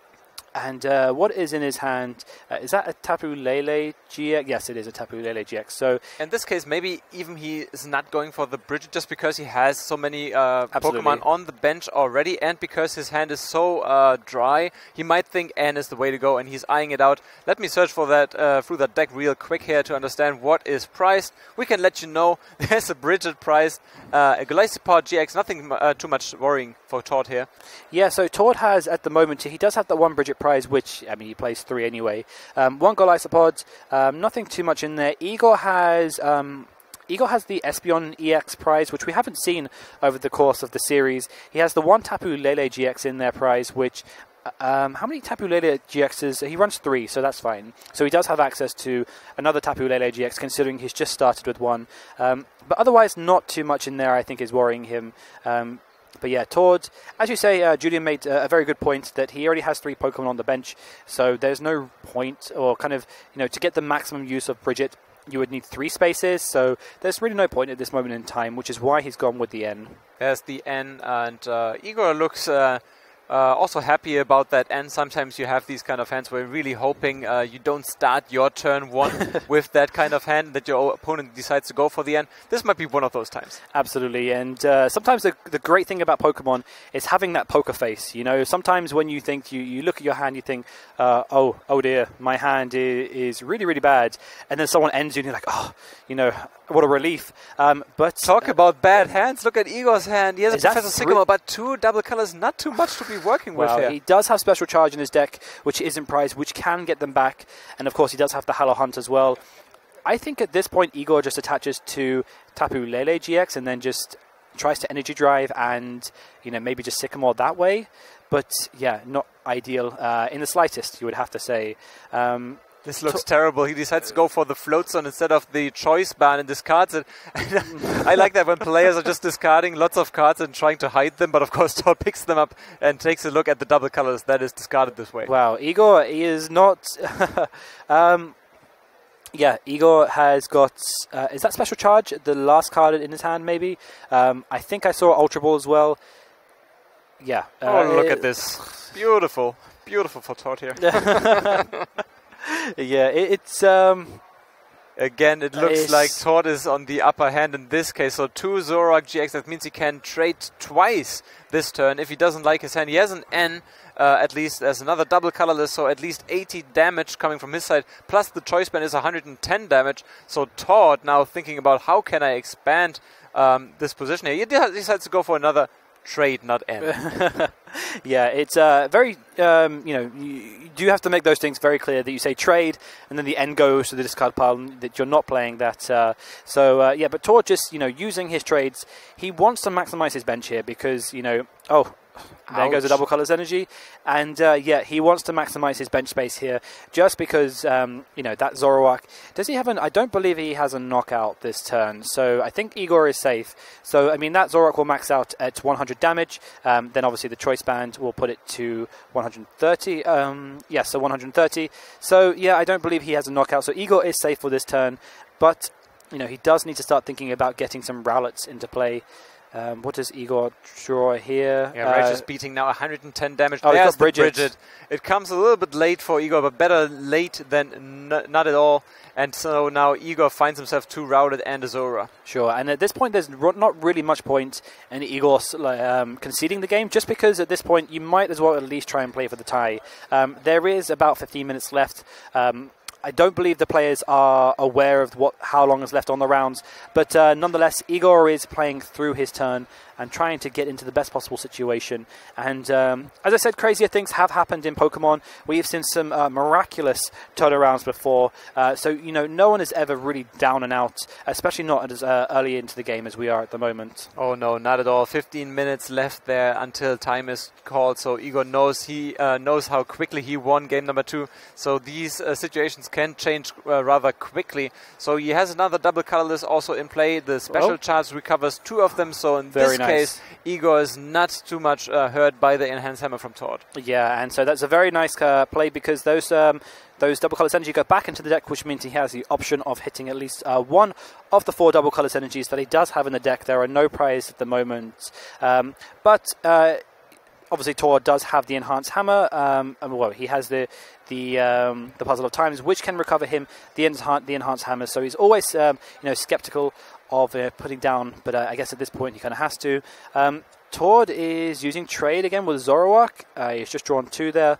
[SPEAKER 2] and uh, what is in his hand? Uh, is that a Tapu Lele GX? Yes, it is a Tapu Lele GX. So
[SPEAKER 1] in this case, maybe even he is not going for the bridge just because he has so many uh, Pokemon on the bench already, and because his hand is so uh, dry, he might think N is the way to go, and he's eyeing it out. Let me search for that uh, through that deck real quick here to understand what is prized. We can let you know there's a Brigette prized, uh, a Golisopod GX. Nothing too much worrying for Tord here.
[SPEAKER 2] Yeah, so Tord has at the moment he does have the one Brigette prize, which, I mean, he plays three anyway. Um, one Golisopod, um, nothing too much in there. Igor has. Um, Igor has the Espeon EX prize, which we haven't seen over the course of the series. He has the one Tapu Lele GX in their prize, which um, how many Tapu Lele GXs? He runs three, so that's fine. So he does have access to another Tapu Lele GX, considering he's just started with one. Um, but otherwise, not too much in there, I think, is worrying him. Um, but yeah, Tord, as you say, uh, Julian made uh, a very good point that he already has three Pokemon on the bench, so there's no point, or kind of, you know, to get the maximum use of Brigette, you would need three spaces, so there's really no point at this moment in time, which is why he's gone with the N.
[SPEAKER 1] There's the N, and uh, Igor looks uh, uh, also happy about that. And sometimes you have these kind of hands where you're really hoping uh, you don't start your turn one with that kind of hand that your opponent decides to go for the end. This might be one of those times.
[SPEAKER 2] Absolutely. And uh, sometimes the, the great thing about Pokemon is having that poker face. You know, sometimes when you think you, you look at your hand, you think, uh, oh, oh dear, my hand is, is really, really bad. And then someone ends you and you're like, oh, you know, what a relief. Um, but
[SPEAKER 1] talk about bad hands. Look at Igor's hand. He has a Professor Sycamore, but two double colors, not too much to be working
[SPEAKER 2] well,
[SPEAKER 1] with
[SPEAKER 2] here. He does have special charge in his deck, which isn't prized, which can get them back. And of course, he does have the Hollow Hunt as well. I think at this point, Igor just attaches to Tapu Lele GX and then just tries to energy drive and you know maybe just Sycamore that way. But yeah, not ideal uh, in the slightest, you would have to say. Um,
[SPEAKER 1] this looks terrible. He decides to go for the Float Stone instead of the choice band and discards it. I like that when players are just discarding lots of cards and trying to hide them, but of course Tord picks them up and takes a look at the double colors that is discarded this way.
[SPEAKER 2] Wow, Igor is not. um, yeah, Igor has got. Uh, is that special charge? The last card in his hand, maybe. Um, I think I saw Ultra Ball as well. Yeah.
[SPEAKER 1] Oh, uh, look at this! Beautiful, beautiful for Tord here.
[SPEAKER 2] Yeah, it, it's. Um,
[SPEAKER 1] Again, it looks like Tord is on the upper hand in this case. So two Zoroark GX, that means he can trade twice this turn. If he doesn't like his hand, he has an N, uh, at least as another double colorless, so at least 80 damage coming from his side. Plus the choice band is 110 damage. So Tord now thinking about how can I expand um, this position here. He decides to go for another trade, not N.
[SPEAKER 2] yeah, it's uh, very, um, you know, you, you, do have to make those things very clear that you say trade and then the end goes to the discard pile that you're not playing that. Uh, so, uh, yeah, but Tord just, you know, using his trades, he wants to maximize his bench here because, you know, oh, there goes a double colors energy, and uh, yeah, he wants to maximize his bench space here, just because um, you know that Zoroark. Does he have an? I don't believe he has a knockout this turn, so I think Igor is safe. So I mean that Zoroark will max out at 100 damage. Um, then obviously the choice band will put it to 130. Um, yes, yeah, so 130. So yeah, I don't believe he has a knockout. So Igor is safe for this turn, but you know he does need to start thinking about getting some Rowlets into play. Um, what does Igor draw here?
[SPEAKER 1] Yeah, uh, just beating now 110 damage. Oh, There's the Brigette. Brigette. It comes a little bit late for Igor, but better late than not at all. And so now Igor finds himself too routed and Azora.
[SPEAKER 2] Sure, and at this point, there's not really much point in Igor um, conceding the game, just because at this point you might as well at least try and play for the tie. Um, there is about 15 minutes left. Um, I don't believe the players are aware of what how long is left on the rounds, but uh, nonetheless, Igor is playing through his turn and trying to get into the best possible situation. And um, as I said, crazier things have happened in Pokemon. We've seen some uh, miraculous turnarounds before, uh, so you know no one is ever really down and out, especially not as uh, early into the game as we are at the moment.
[SPEAKER 1] Oh no, not at all. 15 minutes left there until time is called. So Igor knows he uh, knows how quickly he won game number two. So these uh, situations can change uh, rather quickly. So he has another double colorless also in play. The special
[SPEAKER 2] Oh.
[SPEAKER 1] charge recovers two of them. So in
[SPEAKER 2] Very
[SPEAKER 1] this
[SPEAKER 2] nice.
[SPEAKER 1] case, Igor is not too much uh, hurt by the enhanced hammer from Tord.
[SPEAKER 2] Yeah, and so that's a very nice uh, play because those um, those double colors energy go back into the deck, which means he has the option of hitting at least uh, one of the four double colors energies that he does have in the deck. There are no prizes at the moment, um, but. Uh, Obviously, Tord does have the enhanced hammer. Um, and, well, he has the the um, the puzzle of times, which can recover him the enhanced the enhanced hammer. So he's always um, you know skeptical of uh, putting down, but uh, I guess at this point he kind of has to. Um, is using trade again with Zoroark. Uh, he's just drawn two there.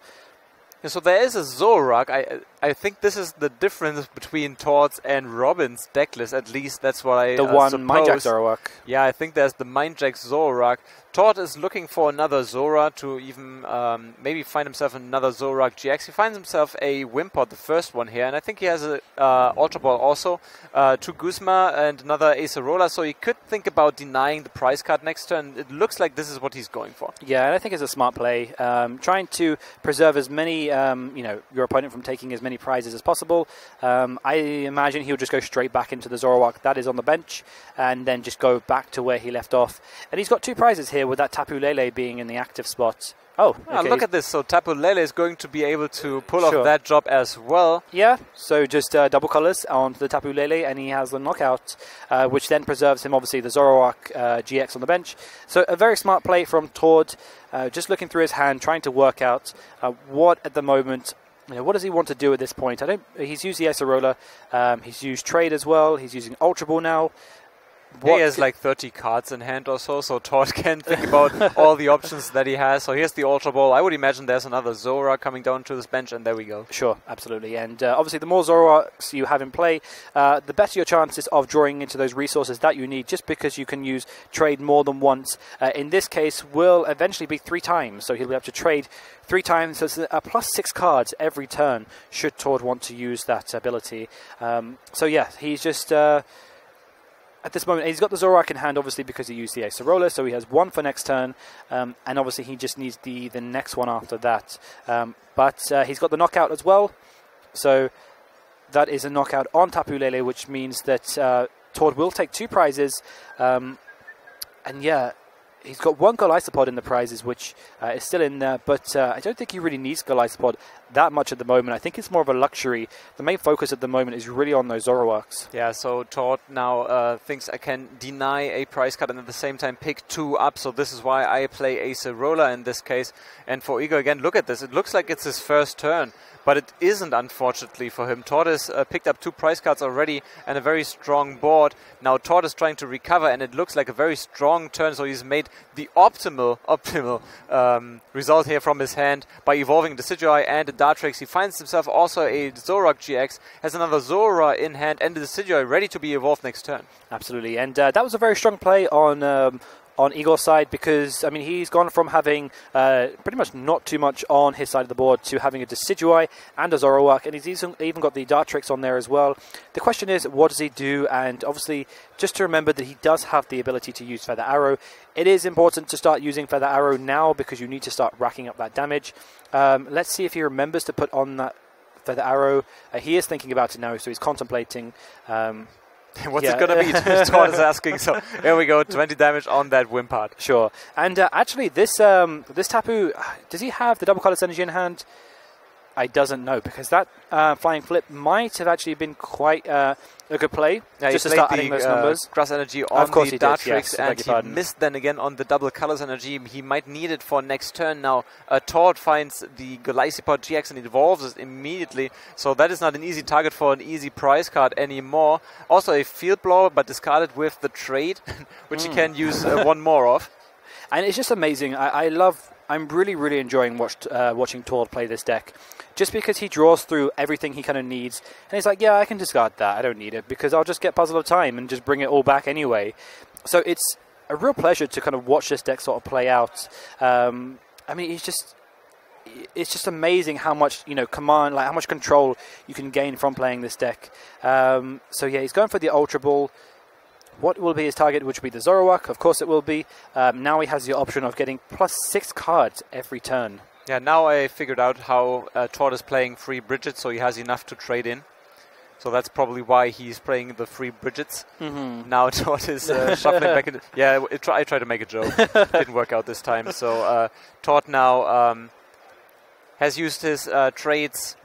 [SPEAKER 1] Yeah, so there is a Zoroark. I I think this is the difference between Tord's and Robin's deck list. At least that's what I
[SPEAKER 2] The
[SPEAKER 1] uh,
[SPEAKER 2] one
[SPEAKER 1] suppose.
[SPEAKER 2] Zoroark.
[SPEAKER 1] Yeah, I think there's the Mind Jack Zoroark. Tord is looking for another Zorua to even um, maybe find himself another Zoroark GX. He finds himself a Wimpod, the first one here, and I think he has a uh, Ultra Ball also, uh, two Guzma and another Acerola, so he could think about denying the prize card next turn. It looks like this is what he's going for.
[SPEAKER 2] Yeah, and I think it's a smart play. Um, trying to preserve as many, um, you know, your opponent from taking as many prizes as possible. Um, I imagine he'll just go straight back into the Zoroark that is on the bench, and then just go back to where he left off. And he's got two prizes here, with that Tapu Lele being in the active spot. Oh,
[SPEAKER 1] Ah,
[SPEAKER 2] okay.
[SPEAKER 1] look at this. So Tapu Lele is going to be able to pull
[SPEAKER 2] Sure.
[SPEAKER 1] off that job as well.
[SPEAKER 2] Yeah, so just uh, double colours onto the Tapu Lele, and he has the knockout, uh, which then preserves him, obviously, the Zoroark uh, GX on the bench. So a very smart play from Tord, uh, just looking through his hand, trying to work out uh, what at the moment. You know, what does he want to do at this point? I don't. He's used the Acerola. Um, he's used Trade as well. He's using Ultra Ball now.
[SPEAKER 1] He has like 30 cards in hand or so, so Tord can think about all the options that he has. So here's the Ultra Ball. I would imagine there's another Zorua coming down to this bench, and there we go.
[SPEAKER 2] Sure, absolutely. And uh, obviously, the more Zoroarks you have in play, uh, the better your chances of drawing into those resources that you need, just because you can use trade more than once. Uh, in this case, will eventually be three times. So he'll be able to trade three times. So it's a plus six cards every turn, should Tord want to use that ability. Um, so, yeah, he's just. At this moment, he's got the Zoroark in hand, obviously, because he used the Acerola, so he has one for next turn, um, and obviously he just needs the, the next one after that. Um, but uh, he's got the knockout as well, so that is a knockout on Tapu Lele, which means that uh, will take two prizes. Um, and yeah, he's got one Golisopod in the prizes, which uh, is still in there, but uh, I don't think he really needs Golisopod that much at the moment. I think it's more of a luxury. The main focus at the moment is really on those Zoroarks.
[SPEAKER 1] Yeah, so Tord now uh, thinks I can deny a price cut and at the same time pick two up. So this is why I play Acerola in this case. And for Igor again, look at this. It looks like it's his first turn. But it isn't, unfortunately, for him. Has uh, picked up two prize cards already and a very strong board. Now Tord is trying to recover, and it looks like a very strong turn. So he's made the optimal, optimal um, result here from his hand by evolving Decidueye and a Dartrix. He finds himself also a Zoroark GX, has another Zorua in hand, and a Decidueye ready to be evolved next turn.
[SPEAKER 2] Absolutely, and uh, that was a very strong play on um, on Igor's side because I mean he's gone from having uh, pretty much not too much on his side of the board to having a Decidueye and a Zoroark, and he's even, even got the Dartrix on there as well. The question is, what does he do? And obviously, just to remember that he does have the ability to use Feather Arrow. It is important to start using Feather Arrow now because you need to start racking up that damage. Um, let's see if he remembers to put on that Feather Arrow. Uh, he is thinking about it now, so he's contemplating. Um,
[SPEAKER 1] What's
[SPEAKER 2] Yeah.
[SPEAKER 1] it gonna be? Tord is asking. So here we go, 20 damage on that Wimpod.
[SPEAKER 2] Sure. And uh, actually, this um, this Tapu, does he have the double colorless energy in hand? I doesn't know because that uh, flying flip might have actually been quite uh, a good play
[SPEAKER 1] Yeah,
[SPEAKER 2] just to start
[SPEAKER 1] played
[SPEAKER 2] adding those
[SPEAKER 1] uh,
[SPEAKER 2] numbers.
[SPEAKER 1] Grass energy on
[SPEAKER 2] Of course
[SPEAKER 1] the
[SPEAKER 2] he did, yes,
[SPEAKER 1] and he
[SPEAKER 2] pardon.
[SPEAKER 1] missed then again on the double colors energy. He might need it for next turn now. Uh, Tord finds the Golisopod GX and evolves it immediately. So that is not an easy target for an easy prize card anymore. Also a field blower, but discarded with the trade, which
[SPEAKER 2] Hmm.
[SPEAKER 1] he can use uh, one more of.
[SPEAKER 2] And it's just amazing. I, I love. I'm really, really enjoying watched, uh, watching Tord play this deck just because he draws through everything he kind of needs. And he's like, yeah, I can discard that. I don't need it because I'll just get Puzzle of Time and just bring it all back anyway. So it's a real pleasure to kind of watch this deck sort of play out. Um, I mean, it's just it's just amazing how much you know command, like how much control you can gain from playing this deck. Um, so yeah, he's going for the Ultra Ball. What will be his target? Which will be the Zoroark, of course it will be. Um, now he has the option of getting plus six cards every turn.
[SPEAKER 1] Yeah, now I figured out how uh, Tord is playing free Brigette, so he has enough to trade in. So that's probably why he's playing the free Brigettes.
[SPEAKER 2] Mm-hmm.
[SPEAKER 1] Now Tord is uh, shuffling back. In yeah, it, try, I tried to make a joke. Didn't work out this time. So uh, Tord now um, has used his uh, trades.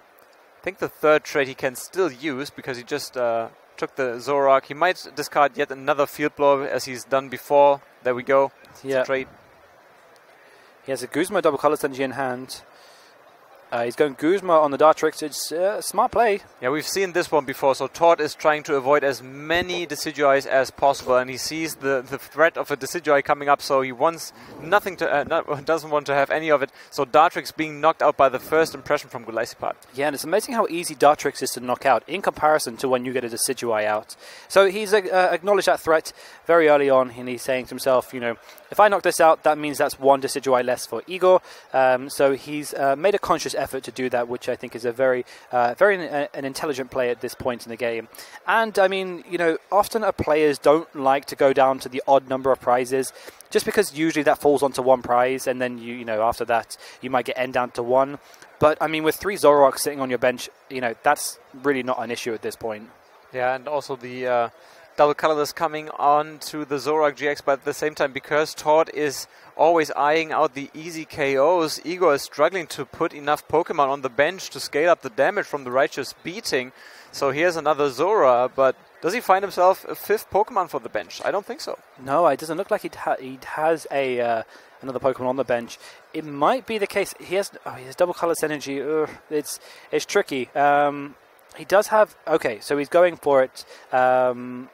[SPEAKER 1] I think the third trade he can still use because he just uh, took the Zoroark. He might discard yet another field blow as he's done before. There we go.
[SPEAKER 2] Yeah.
[SPEAKER 1] Trade.
[SPEAKER 2] He has a Guzma double colorless energy in hand. Uh, he's going Guzma on the Dartrix. It's uh, smart play.
[SPEAKER 1] Yeah, we've seen this one before. So Tord is trying to avoid as many Decidueyes as possible, and he sees the, the threat of a Decidueye coming up. So he wants nothing to, uh, not, doesn't want to have any of it. So Dartrix being knocked out by the first impression from Golisopod.
[SPEAKER 2] Yeah, and it's amazing how easy Dartrix is to knock out in comparison to when you get a Decidueye out. So he's uh, acknowledged that threat very early on, and he's saying to himself, you know, if I knock this out, that means that's one Decidueye less for Igor. Um, so he's uh, made a conscious effort to do that, which I think is a very, uh, very an intelligent play at this point in the game. And I mean, you know, often a players don't like to go down to the odd number of prizes, just because usually that falls onto one prize, and then you, you know, after that you might get n down to one. But I mean, with three Zoroarks sitting on your bench, you know, that's really not an issue at this point.
[SPEAKER 1] Yeah, and also the uh, double colorless coming on to the Zoroark GX, but at the same time, because Tord is always eyeing out the easy KOs, Igor is struggling to put enough Pokemon on the bench to scale up the damage from the Riotous Beating. So here's another Zorua, but does he find himself a fifth Pokemon for the bench? I don't think so.
[SPEAKER 2] No, it doesn't look like he ha- he has a uh, another Pokemon on the bench. It might be the case. He has oh, he has double colorless energy. Ugh, it's it's tricky. Um, he does have okay, so he's going for it. Um,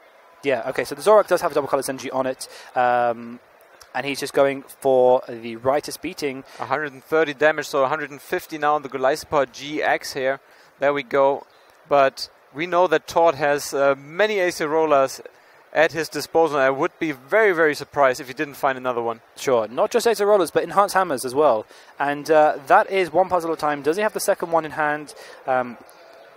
[SPEAKER 2] yeah, okay, so the Zoroark does have a double colorless energy on it. Um, and he's just going for the Riotous Beating.
[SPEAKER 1] 130 damage, so 150 now on the Golisopod GX here. There we go. But we know that Tord has uh, many Acerolas at his disposal. I would be very, very surprised if he didn't find another one.
[SPEAKER 2] Sure, not just Acerolas, but Enhanced Hammers as well. And uh, that is one puzzle at a time. Does he have the second one in hand? Um,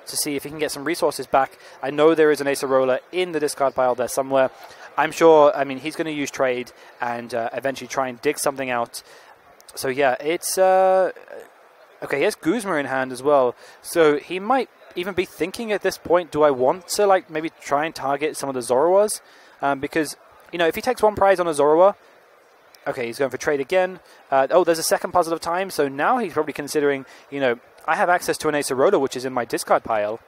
[SPEAKER 2] to see if he can get some resources back. I know there is an Acerola in the discard pile there somewhere. I'm sure, I mean, he's going to use trade and uh, eventually try and dig something out. So, yeah, it's. Uh, okay, he has Guzma in hand as well. So he might even be thinking at this point do I want to, like, maybe try and target some of the Zoruas? Um, because, you know, if he takes one prize on a Zorua, okay, he's going for trade again. Uh, oh, there's a second puzzle of time, so now he's probably considering, you know, I have access to an Acerola, which is in my discard pile.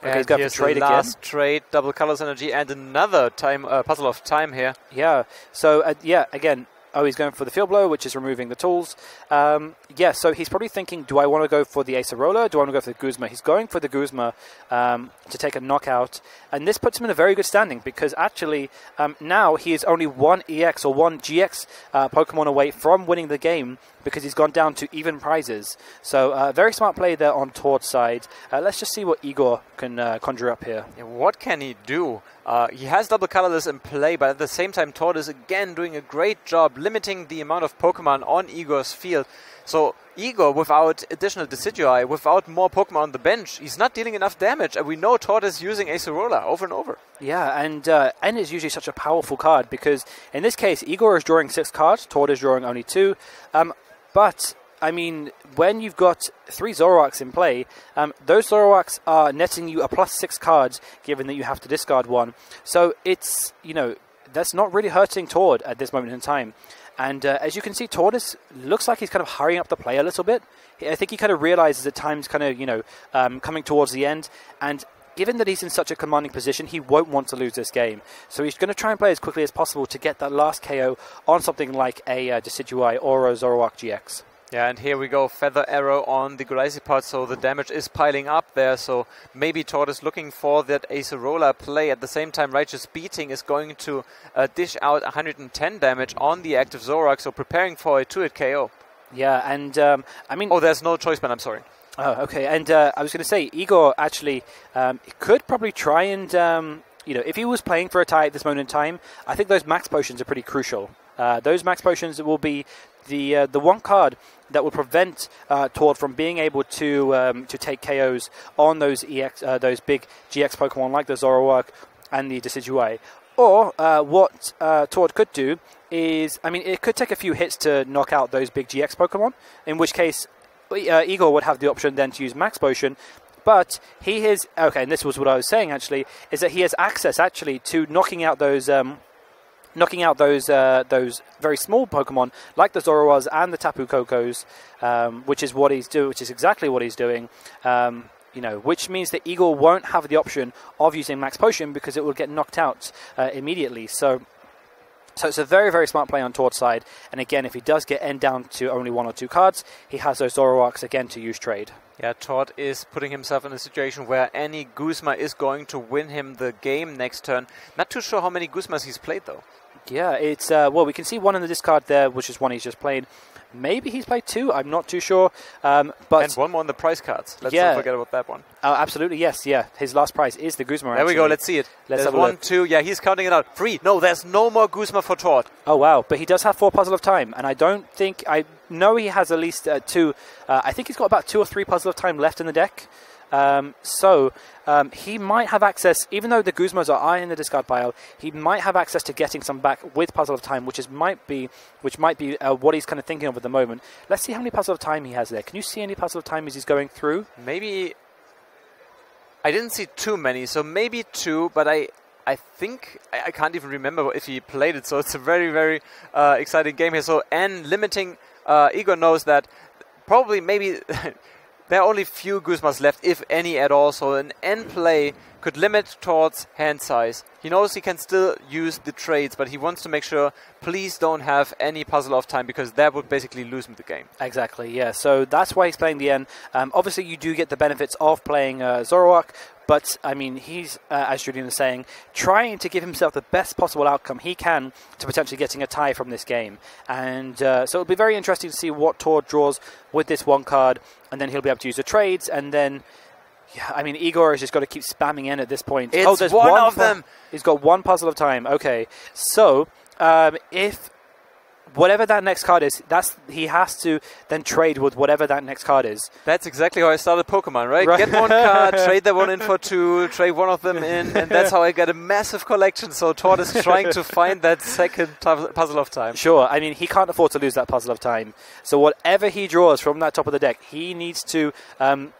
[SPEAKER 1] Okay, and he's got to trade the last again. trade, double colors energy, and another time uh, puzzle of time here.
[SPEAKER 2] Yeah. So uh, yeah, again, Oh, he's going for the field blow, which is removing the tools. Um, yeah, so he's probably thinking, do I want to go for the Acerola? Do I want to go for the Guzma? He's going for the Guzma um, to take a knockout, and this puts him in a very good standing because actually um, now he is only one EX or one GX uh, Pokemon away from winning the game because he's gone down to even prizes. So uh, very smart play there on Tord's side. Uh, let's just see what Igor can uh, conjure up here.
[SPEAKER 1] Yeah, what can he do? Uh, he has double colorless in play, but at the same time, Tord is again doing a great job limiting the amount of Pokemon on Igor's field. So Igor, without additional Decidueye, without more Pokemon on the bench, he's not dealing enough damage. And we know Tord is using Acerola over and over.
[SPEAKER 2] Yeah, and uh, N is usually such a powerful card because in this case, Igor is drawing six cards, Tord is drawing only two. Um, but I mean, when you've got three Zoroarks in play, um, those Zoroarks are netting you a plus six cards, given that you have to discard one. So it's, you know, that's not really hurting Tord at this moment in time. And uh, as you can see, Tortoise looks like he's kind of hurrying up the play a little bit. I think he kind of realizes that time's kind of, you know, um, coming towards the end. And given that he's in such a commanding position, he won't want to lose this game. So he's going to try and play as quickly as possible to get that last KO on something like a uh, Decidueye or a Zoroark GX.
[SPEAKER 1] Yeah, and here we go, Feather Arrow on the Golisopod, so the damage is piling up there, so maybe Tord is looking for that Acerola play. At the same time, Riotous Beating is going to uh, dish out 110 damage on the active Zoroark, so preparing for a 2-hit KO.
[SPEAKER 2] Yeah, and um, I mean...
[SPEAKER 1] Oh, there's no choice, man, I'm sorry.
[SPEAKER 2] Oh, okay. And uh, I was going to say, Igor actually um, could probably try and, um, you know, if he was playing for a tie at this moment in time, I think those max potions are pretty crucial. Uh, those max potions will be the uh, the one card that will prevent uh, Tord from being able to um, to take KOs on those EX uh, those big GX Pokemon like the Zoroark and the Decidueye. Or uh, what uh, Tord could do is, I mean, it could take a few hits to knock out those big GX Pokemon. In which case, uh, Igor would have the option then to use Max Potion. But he is okay, and this was what I was saying actually, is that he has access actually to knocking out those. Um, knocking out those uh, those very small Pokemon like the Zoroarks and the Tapu Kokos, um, which is what he's doing, which is exactly what he's doing. Um, you know, which means that Igor won't have the option of using Max Potion because it will get knocked out uh, immediately. So. So it's a very, very smart play on Tord's side. And again, if he does get end down to only one or two cards, he has those Zoroarks again to use trade.
[SPEAKER 1] Yeah, Tord is putting himself in a situation where any Guzma is going to win him the game next turn. Not too sure how many Guzmas he's played though.
[SPEAKER 2] Yeah, it's uh, well, we can see one in the discard there, which is one he's just played. Maybe he's played two. I'm not too sure. Um, but
[SPEAKER 1] and one more on the prize cards. Let's
[SPEAKER 2] Yeah.
[SPEAKER 1] not forget about that one.
[SPEAKER 2] uh, absolutely, yes, yeah. His last prize is the Guzma.
[SPEAKER 1] There we go. Let's see it.
[SPEAKER 2] Let's
[SPEAKER 1] there's
[SPEAKER 2] have
[SPEAKER 1] one,
[SPEAKER 2] look.
[SPEAKER 1] two. Yeah, he's counting it out. Three. No, there's no more Guzma for Tord.
[SPEAKER 2] Oh wow! But he does have four puzzle of time, and I don't think I know he has at least uh, two. Uh, I think he's got about two or three puzzle of time left in the deck. Um, so um, he might have access, even though the Guzmas are in the discard pile, he might have access to getting some back with puzzle of time, which is might be which might be uh, what he's kind of thinking of at the moment. Let's see how many puzzle of time he has there. Can you see any puzzle of time as he's going through?
[SPEAKER 1] Maybe. I didn't see too many, so maybe two. But I, I think I, I can't even remember if he played it. So it's a very, very uh, exciting game here. So and limiting, uh, Igor knows that probably maybe there are only few Guzmas left, if any at all. So an end play could limit towards hand size. He knows he can still use the trades, but he wants to make sure please don't have any puzzle of time because that would basically lose him the game.
[SPEAKER 2] Exactly, yeah. So that's why he's playing the N. Um, obviously, you do get the benefits of playing uh, Zoroark, but I mean, he's, uh, as Julian is saying, trying to give himself the best possible outcome he can to potentially getting a tie from this game. And uh, so it'll be very interesting to see what Tord draws with this one card, and then he'll be able to use the trades, and then. Yeah, I mean, Igor has just got to keep spamming in at this point.
[SPEAKER 1] It's
[SPEAKER 2] oh, there's
[SPEAKER 1] one
[SPEAKER 2] one
[SPEAKER 1] of them.
[SPEAKER 2] He's got one puzzle of time. Okay, so um, if whatever that next card is, that's he has to then trade with whatever that next card is.
[SPEAKER 1] That's exactly how I started Pokemon, right?
[SPEAKER 2] Right.
[SPEAKER 1] Get one card, trade that one in for two, trade one of them in, and that's how I get a massive collection. So Tord is trying to find that second puzzle of time.
[SPEAKER 2] Sure, I mean he can't afford to lose that puzzle of time. So whatever he draws from that top of the deck, he needs to um,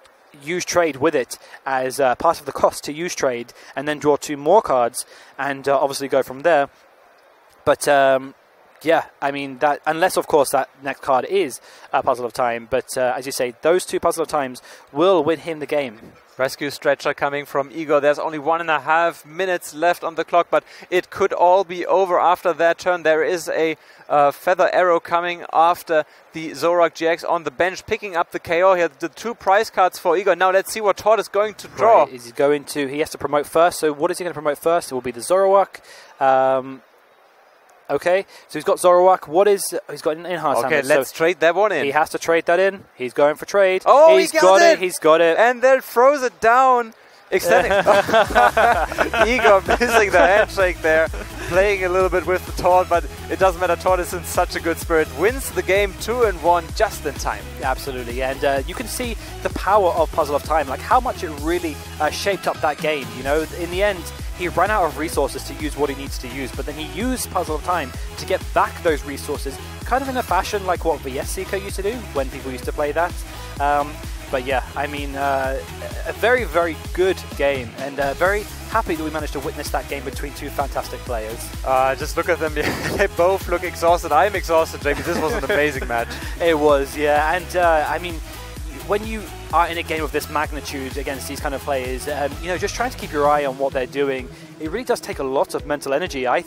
[SPEAKER 2] use trade with it as uh, part of the cost to use trade, and then draw two more cards, and uh, obviously go from there. But um, yeah, I mean that unless of course that next card is a puzzle of time. But uh, as you say, those two puzzle of times will win him the game.
[SPEAKER 1] Rescue stretcher coming from Igor. There's only one and a half minutes left on the clock, but it could all be over after that turn. There is a uh, feather arrow coming after the Zoroark GX on the bench, picking up the KO here. The two prize cards for Igor. Now let's see what Tord is going to draw.
[SPEAKER 2] Right, is he going to? He has to promote first. So what is he going to promote first? It will be the Zoroark. Um, okay, so he's got Zoroark. What is? He's got an enhanced
[SPEAKER 1] Okay,
[SPEAKER 2] damage.
[SPEAKER 1] let's
[SPEAKER 2] So
[SPEAKER 1] trade that one in.
[SPEAKER 2] he has to trade that in. He's going for trade.
[SPEAKER 1] Oh, he
[SPEAKER 2] he's
[SPEAKER 1] got
[SPEAKER 2] it.
[SPEAKER 1] it!
[SPEAKER 2] He's got it.
[SPEAKER 1] and then throws it down. Extending. Igor missing the handshake there, playing a little bit with the Tord, but it doesn't matter. Tord is in such a good spirit. Wins the game 2 and 1 just in time.
[SPEAKER 2] Absolutely, and uh, you can see the power of Puzzle of Time, like how much it really uh, shaped up that game. You know, in the end, he ran out of resources to use what he needs to use, but then he used Puzzle of Time to get back those resources, kind of in a fashion like what VS Seeker used to do when people used to play that. Um, but yeah, I mean, uh, a very, very good game, and uh, very happy that we managed to witness that game between two fantastic players.
[SPEAKER 1] Uh, just look at them. they both look exhausted. I'm exhausted, Jamie. This was an amazing match.
[SPEAKER 2] It was, yeah, and uh, I mean, when you are in a game of this magnitude against these kind of players, um, you know, just trying to keep your eye on what they're doing, it really does take a lot of mental energy. I